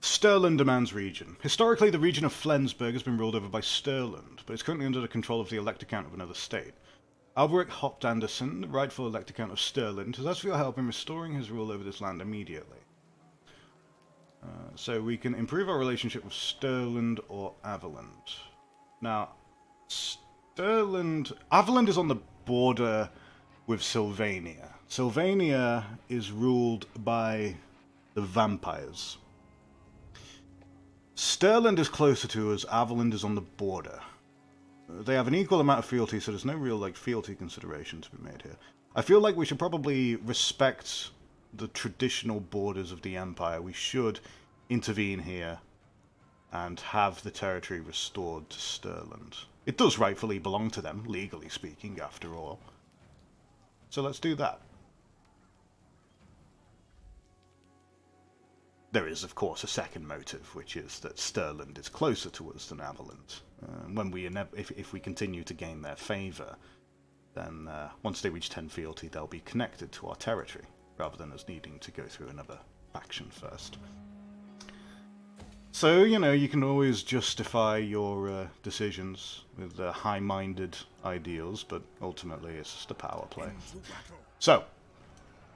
Stirland demands region. Historically, the region of Flensburg has been ruled over by Stirland, but it's currently under the control of the elector count of another state. Alberich Haupt-Anderssen, the rightful elector count of Stirland, has asked for your help in restoring his rule over this land immediately. Uh, so we can improve our relationship with Stirland or Averland. Now, Stirland... Averland is on the border with Sylvania. Sylvania is ruled by the vampires. Stirland is closer to us, Averland is on the border. They have an equal amount of fealty, so there's no real like fealty consideration to be made here. I feel like we should probably respect the traditional borders of the Empire. We should intervene here and have the territory restored to Stirland. It does rightfully belong to them, legally speaking, after all. So let's do that. There is, of course, a second motive, which is that Stirland is closer to us than Averland. Uh, when we if, if we continue to gain their favour, then uh, once they reach 10 fealty, they'll be connected to our territory, rather than us needing to go through another faction first. So, you know, you can always justify your uh, decisions with uh, high minded ideals, but ultimately it's just a power play. So,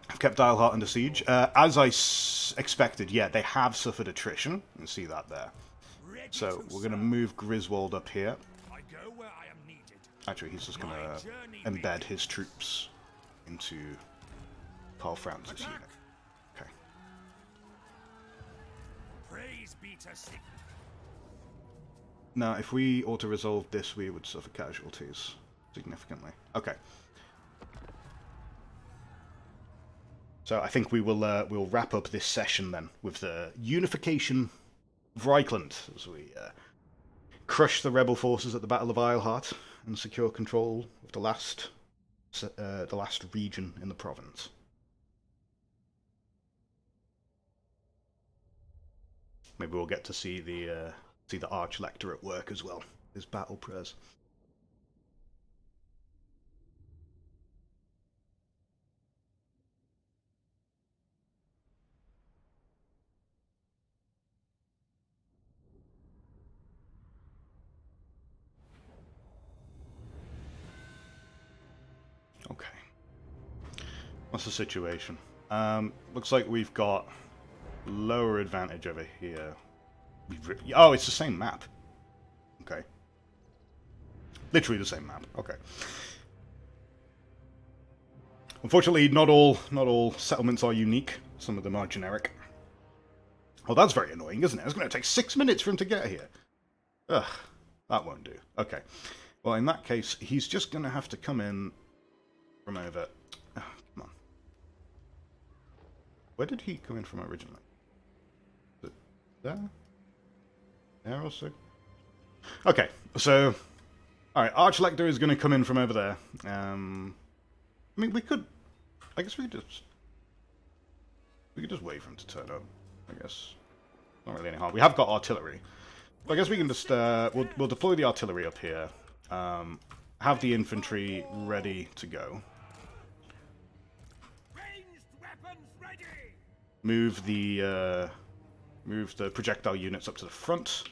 I've kept Dialhart under siege. Uh, as I s- expected, yeah, they have suffered attrition. You can see that there. So, we're going to move Griswold up here. I go where I am needed. Actually, he's just going to embed his troops into Karl Franz's unit. Okay. Praise be to Now, if we auto-resolve this, we would suffer casualties significantly. Okay. So I think we will uh, we'll wrap up this session then with the unification of Reichland as we uh, crush the rebel forces at the Battle of Eilhart and secure control of the last uh, the last region in the province. Maybe we'll get to see the uh, see the Arch Lector at work as well. His battle prayers. Okay. What's the situation? Um, looks like we've got lower advantage over here. Oh, it's the same map. Okay. Literally the same map. Okay. Unfortunately, not all not all settlements are unique. Some of them are generic. Well, that's very annoying, isn't it? It's going to take six minutes for him to get here. Ugh, that won't do. Okay. Well, in that case, he's just going to have to come in from over. Oh, come on. Where did he come in from originally? There? There also? Okay, so... Alright, Archlector is going to come in from over there. Um, I mean, we could... I guess we could just... We could just wait for him to turn up, I guess. Not really any harm. We have got artillery. But I guess we can just... Uh, we'll, we'll deploy the artillery up here. Um, have the infantry ready to go. Move the uh, move the projectile units up to the front.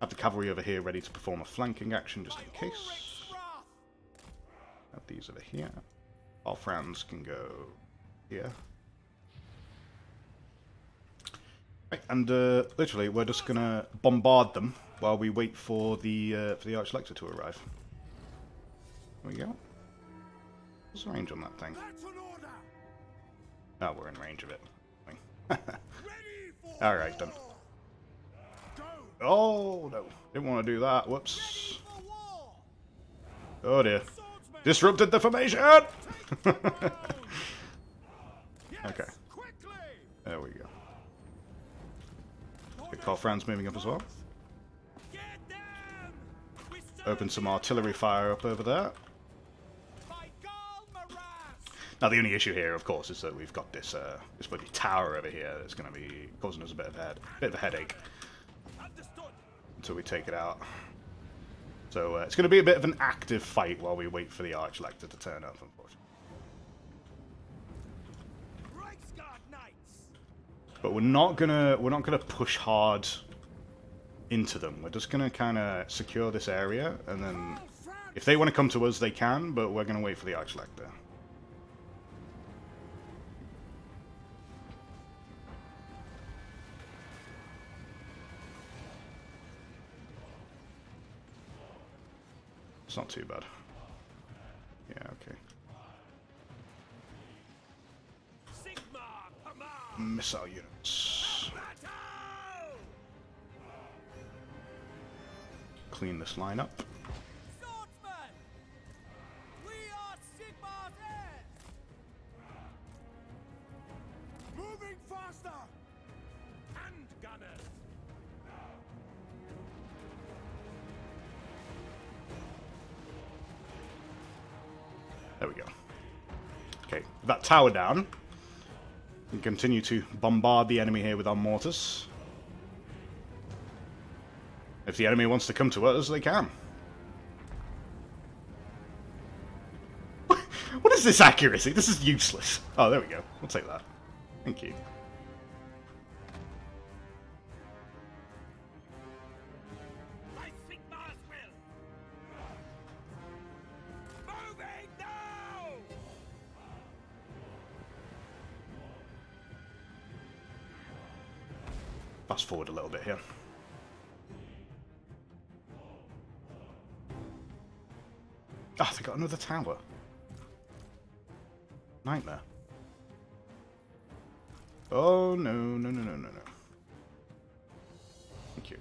Have the cavalry over here ready to perform a flanking action just in case. Have these over here. Our friends can go here. Right, and uh, literally, we're just gonna bombard them while we wait for the uh, for the Archlector to arrive. There we go. What's the range on that thing? Oh, we're in range of it. Ready for All right, then. Oh no, didn't want to do that. Whoops. Oh dear. Disrupted the formation! Okay. there we go. Get Karl Franz moving up as well. Open some artillery fire up over there. Now the only issue here, of course, is that we've got this uh, this bloody tower over here that's going to be causing us a bit of a head, bit of a headache until we take it out. So uh, it's going to be a bit of an active fight while we wait for the Archlector to turn up, unfortunately. But we're not gonna we're not gonna push hard into them. We're just gonna kind of secure this area, and then if they want to come to us, they can. But we're gonna wait for the Archlector. It's not too bad. Yeah, okay. Missile units. Clean this line up. Moving faster! There we go. Okay, that tower down, we continue to bombard the enemy here with our mortars. If the enemy wants to come to us, they can. what is this accuracy? This is useless. Oh, there we go. We'll take that. Thank you. Fast forward a little bit here. Ah, they got another tower. Nightmare. Oh, no, no, no, no, no, no. Thank you.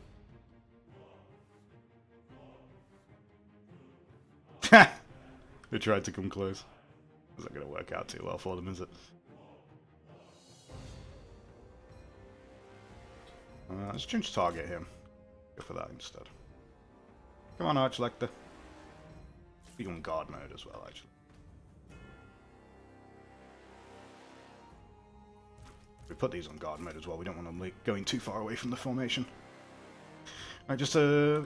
Ha! they tried to come close. It's not going to work out too well for them, is it? Uh, let's change target here. Go for that instead. Come on, Archlector. Be on guard mode as well, actually. We put these on guard mode as well. We don't want them like, going too far away from the formation. Right, just uh,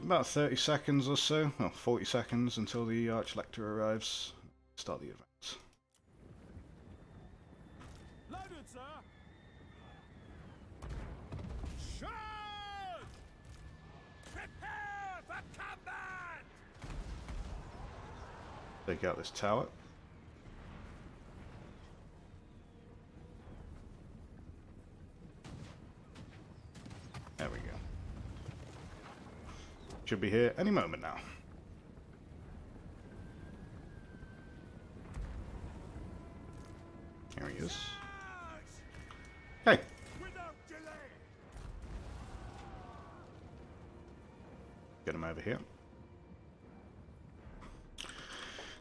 about 30 seconds or so, well, 40 seconds until the Archlector arrives. Start the events. Loaded, sir! Charge! Prepare for combat! Take out this tower. There we go. Should be here any moment now. There he is. Hey, get him over here.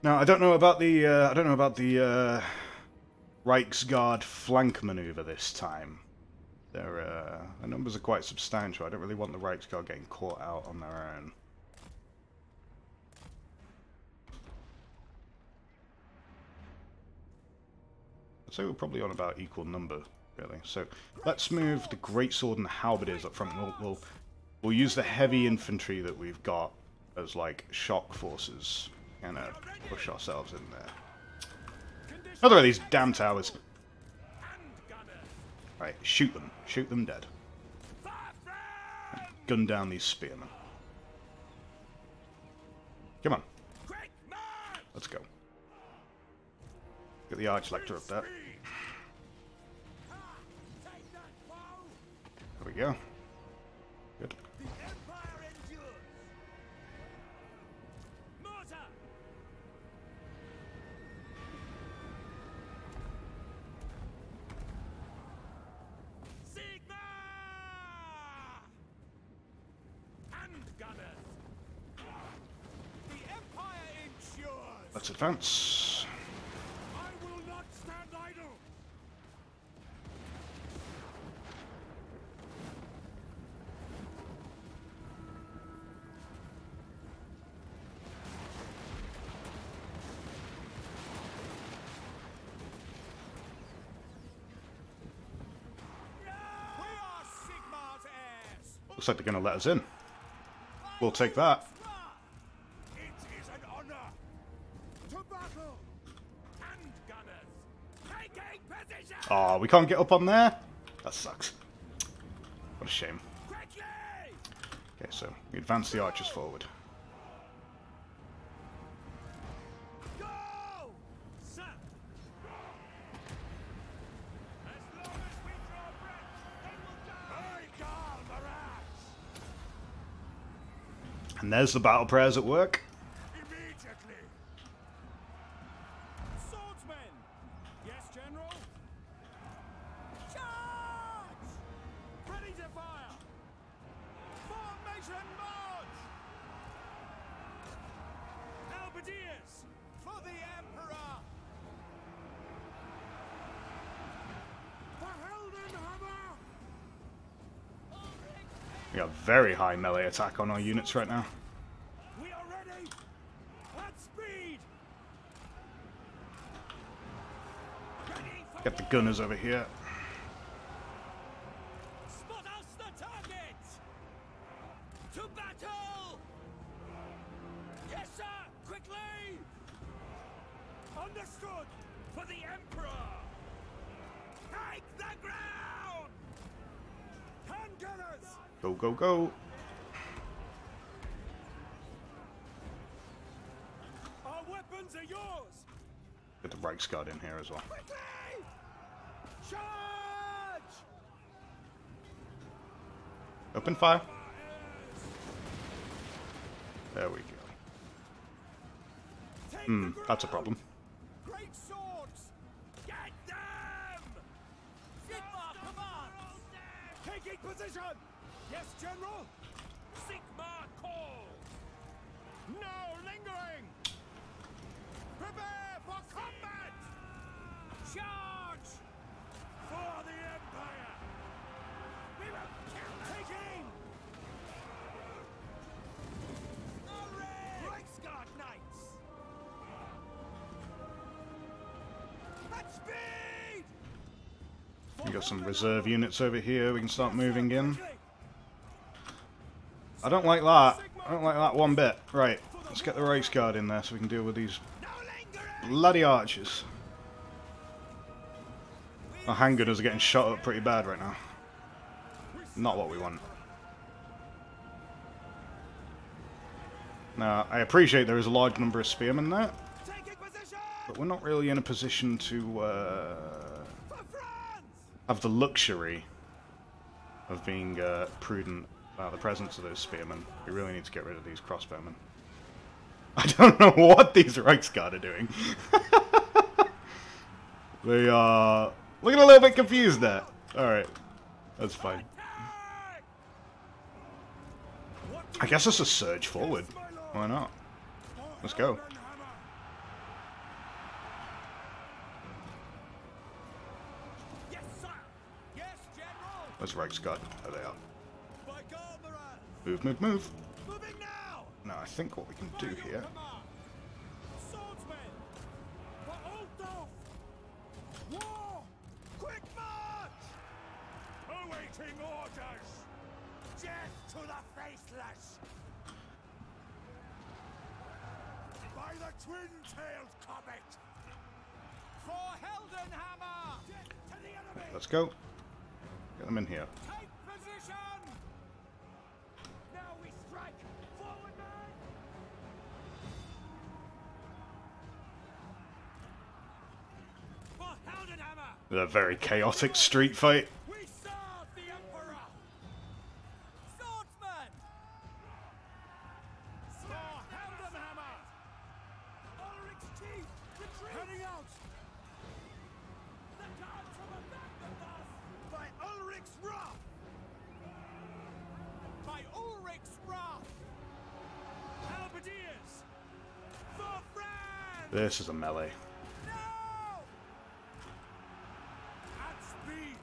Now I don't know about the uh, I don't know about the uh, Reiksguard flank maneuver this time. Their, uh, their numbers are quite substantial. I don't really want the Reiksguard getting caught out on their own. I'd say we're probably on about equal number, really. So let's move the Greatsword and the Halberdiers up front. We'll, we'll, we'll use the heavy infantry that we've got as, like, shock forces and uh, push ourselves in there. Another of these damn towers. Right, shoot them. Shoot them dead. Gun down these spearmen. Come on. Let's go. Get the Archlector up there. There we go. Looks like they're going to let us in. We'll take that. We can't get up on there? That sucks. What a shame. Okay, so we advance the archers forward. And there's the battle prayers at work. Very high melee attack on our units right now. We are ready! At speed! Get the gunners over here. Go. Our weapons are yours! Get the Reiksguard in here as well. Quickly! Charge! Open fire. There we go. Hmm, that's a problem. Some reserve units over here we can start moving in. I don't like that. I don't like that one bit. Right, let's get the Reiksguard in there so we can deal with these bloody archers. Our handgunners are getting shot up pretty bad right now. Not what we want. Now, I appreciate there is a large number of spearmen there, but we're not really in a position to uh! Have the luxury of being uh, prudent about the presence of those spearmen. We really need to get rid of these crossbowmen. I don't know what these Reiksguard are doing. they are looking a little bit confused there. Alright, that's fine. I guess it's a surge forward. Why not? Let's go. Heldenhammer! Where's Reiksguard? Oh, they are. Move, move, move. Moving now! Now, I think what we can do here... orders! Death to the faithless! By the twin-tailed comet! For Heldenhammer! Let's go. Get them in here. Take position! Now we strike! Forward, men! For Heldenhammer! A very chaotic street fight. This is a melee. Now! At speed!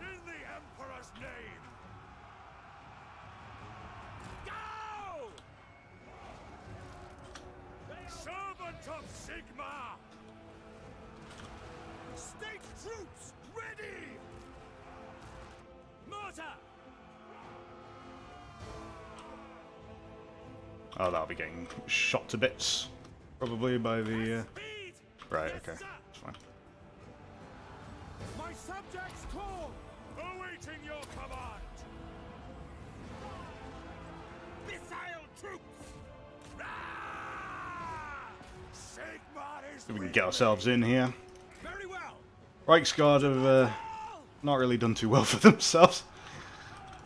In the Emperor's name! Go! Servant of Sigmar! State troops ready! Mortar! Oh, that'll be getting shot to bits. Probably by the... Uh... Right, okay. sir. Fine. My subjects call, awaiting your command. Missile troops! Ah! Sigmar is We can get ourselves in here. Very well. Reiksguard have uh, not really done too well for themselves.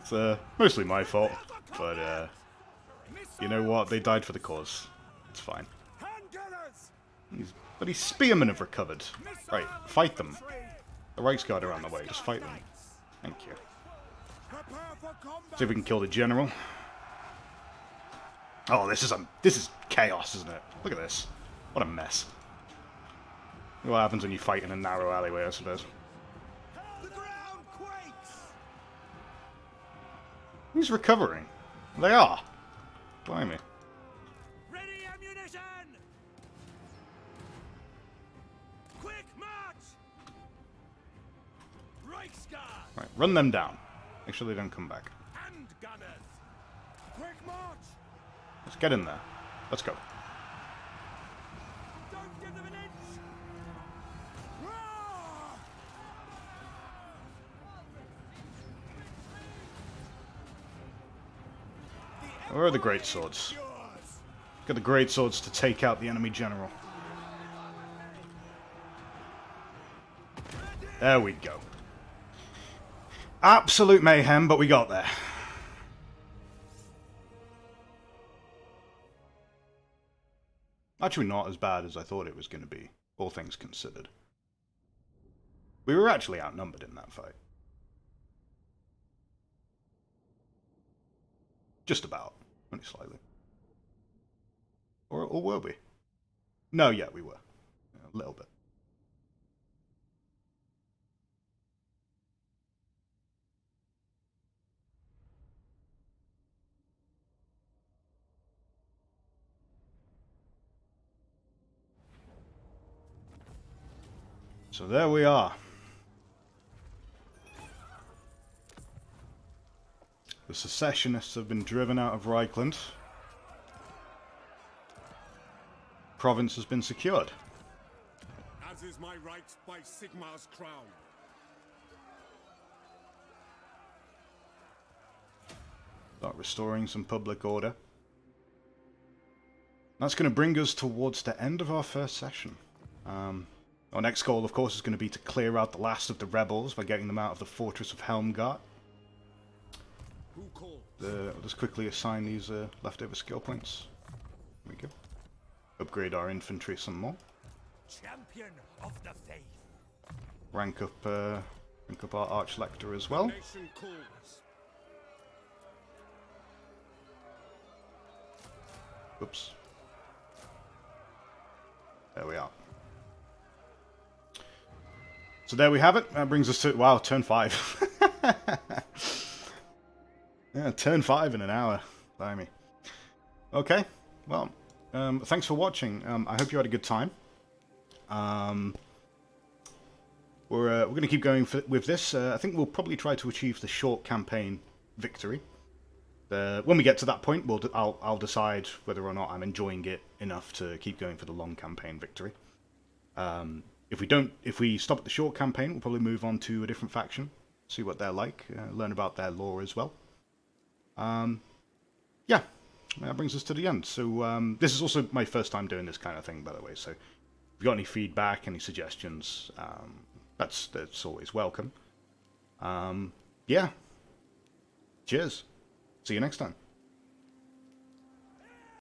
It's uh, mostly my fault, but uh, you know what? They died for the cause. It's fine. These bloody spearmen have recovered. Right, fight them. The Reiksguard are on the way. Just fight them. Thank you. Prepare for combat. See if we can kill the general. Oh, this is a this is chaos, isn't it? Look at this. What a mess. What happens when you fight in a narrow alleyway, I suppose. The ground quakes! Who's recovering? They are. Blimey. Run them down. Make sure they don't come back. Let's get in there. Let's go. Where are the great swords? Get the great swords to take out the enemy general. There we go. Absolute mayhem, but we got there. Actually, not as bad as I thought it was going to be, all things considered. We were actually outnumbered in that fight. Just about. Only slightly. Or, or were we? No, yeah, we were. A little bit. So there we are. The secessionists have been driven out of Reikland. Province has been secured. As is my right by Sigmar's crown. Start restoring some public order. That's going to bring us towards the end of our first session. Um, our next goal, of course, is going to be to clear out the last of the rebels by getting them out of the fortress of Helmgart. Who calls? Uh, I'll just quickly assign these uh, leftover skill points. There we go. Upgrade our infantry some more. Champion of the faith. Rank up, uh, rank up our Archlector as well. Oops. There we are. So there we have it. That brings us to wow, turn five. yeah, turn five in an hour. Blimey. Okay. Well, um, thanks for watching. Um, I hope you had a good time. Um, we're uh, we're going to keep going for, with this. Uh, I think we'll probably try to achieve the short campaign victory. Uh, when we get to that point, we'll I'll I'll decide whether or not I'm enjoying it enough to keep going for the long campaign victory. Um, if we don't, if we stop at the short campaign, we'll probably move on to a different faction, see what they're like, uh, learn about their lore as well. Um, yeah, that brings us to the end. So um, this is also my first time doing this kind of thing, by the way. So if you've got any feedback, any suggestions, um, that's that's always welcome. Um, yeah. Cheers. See you next time.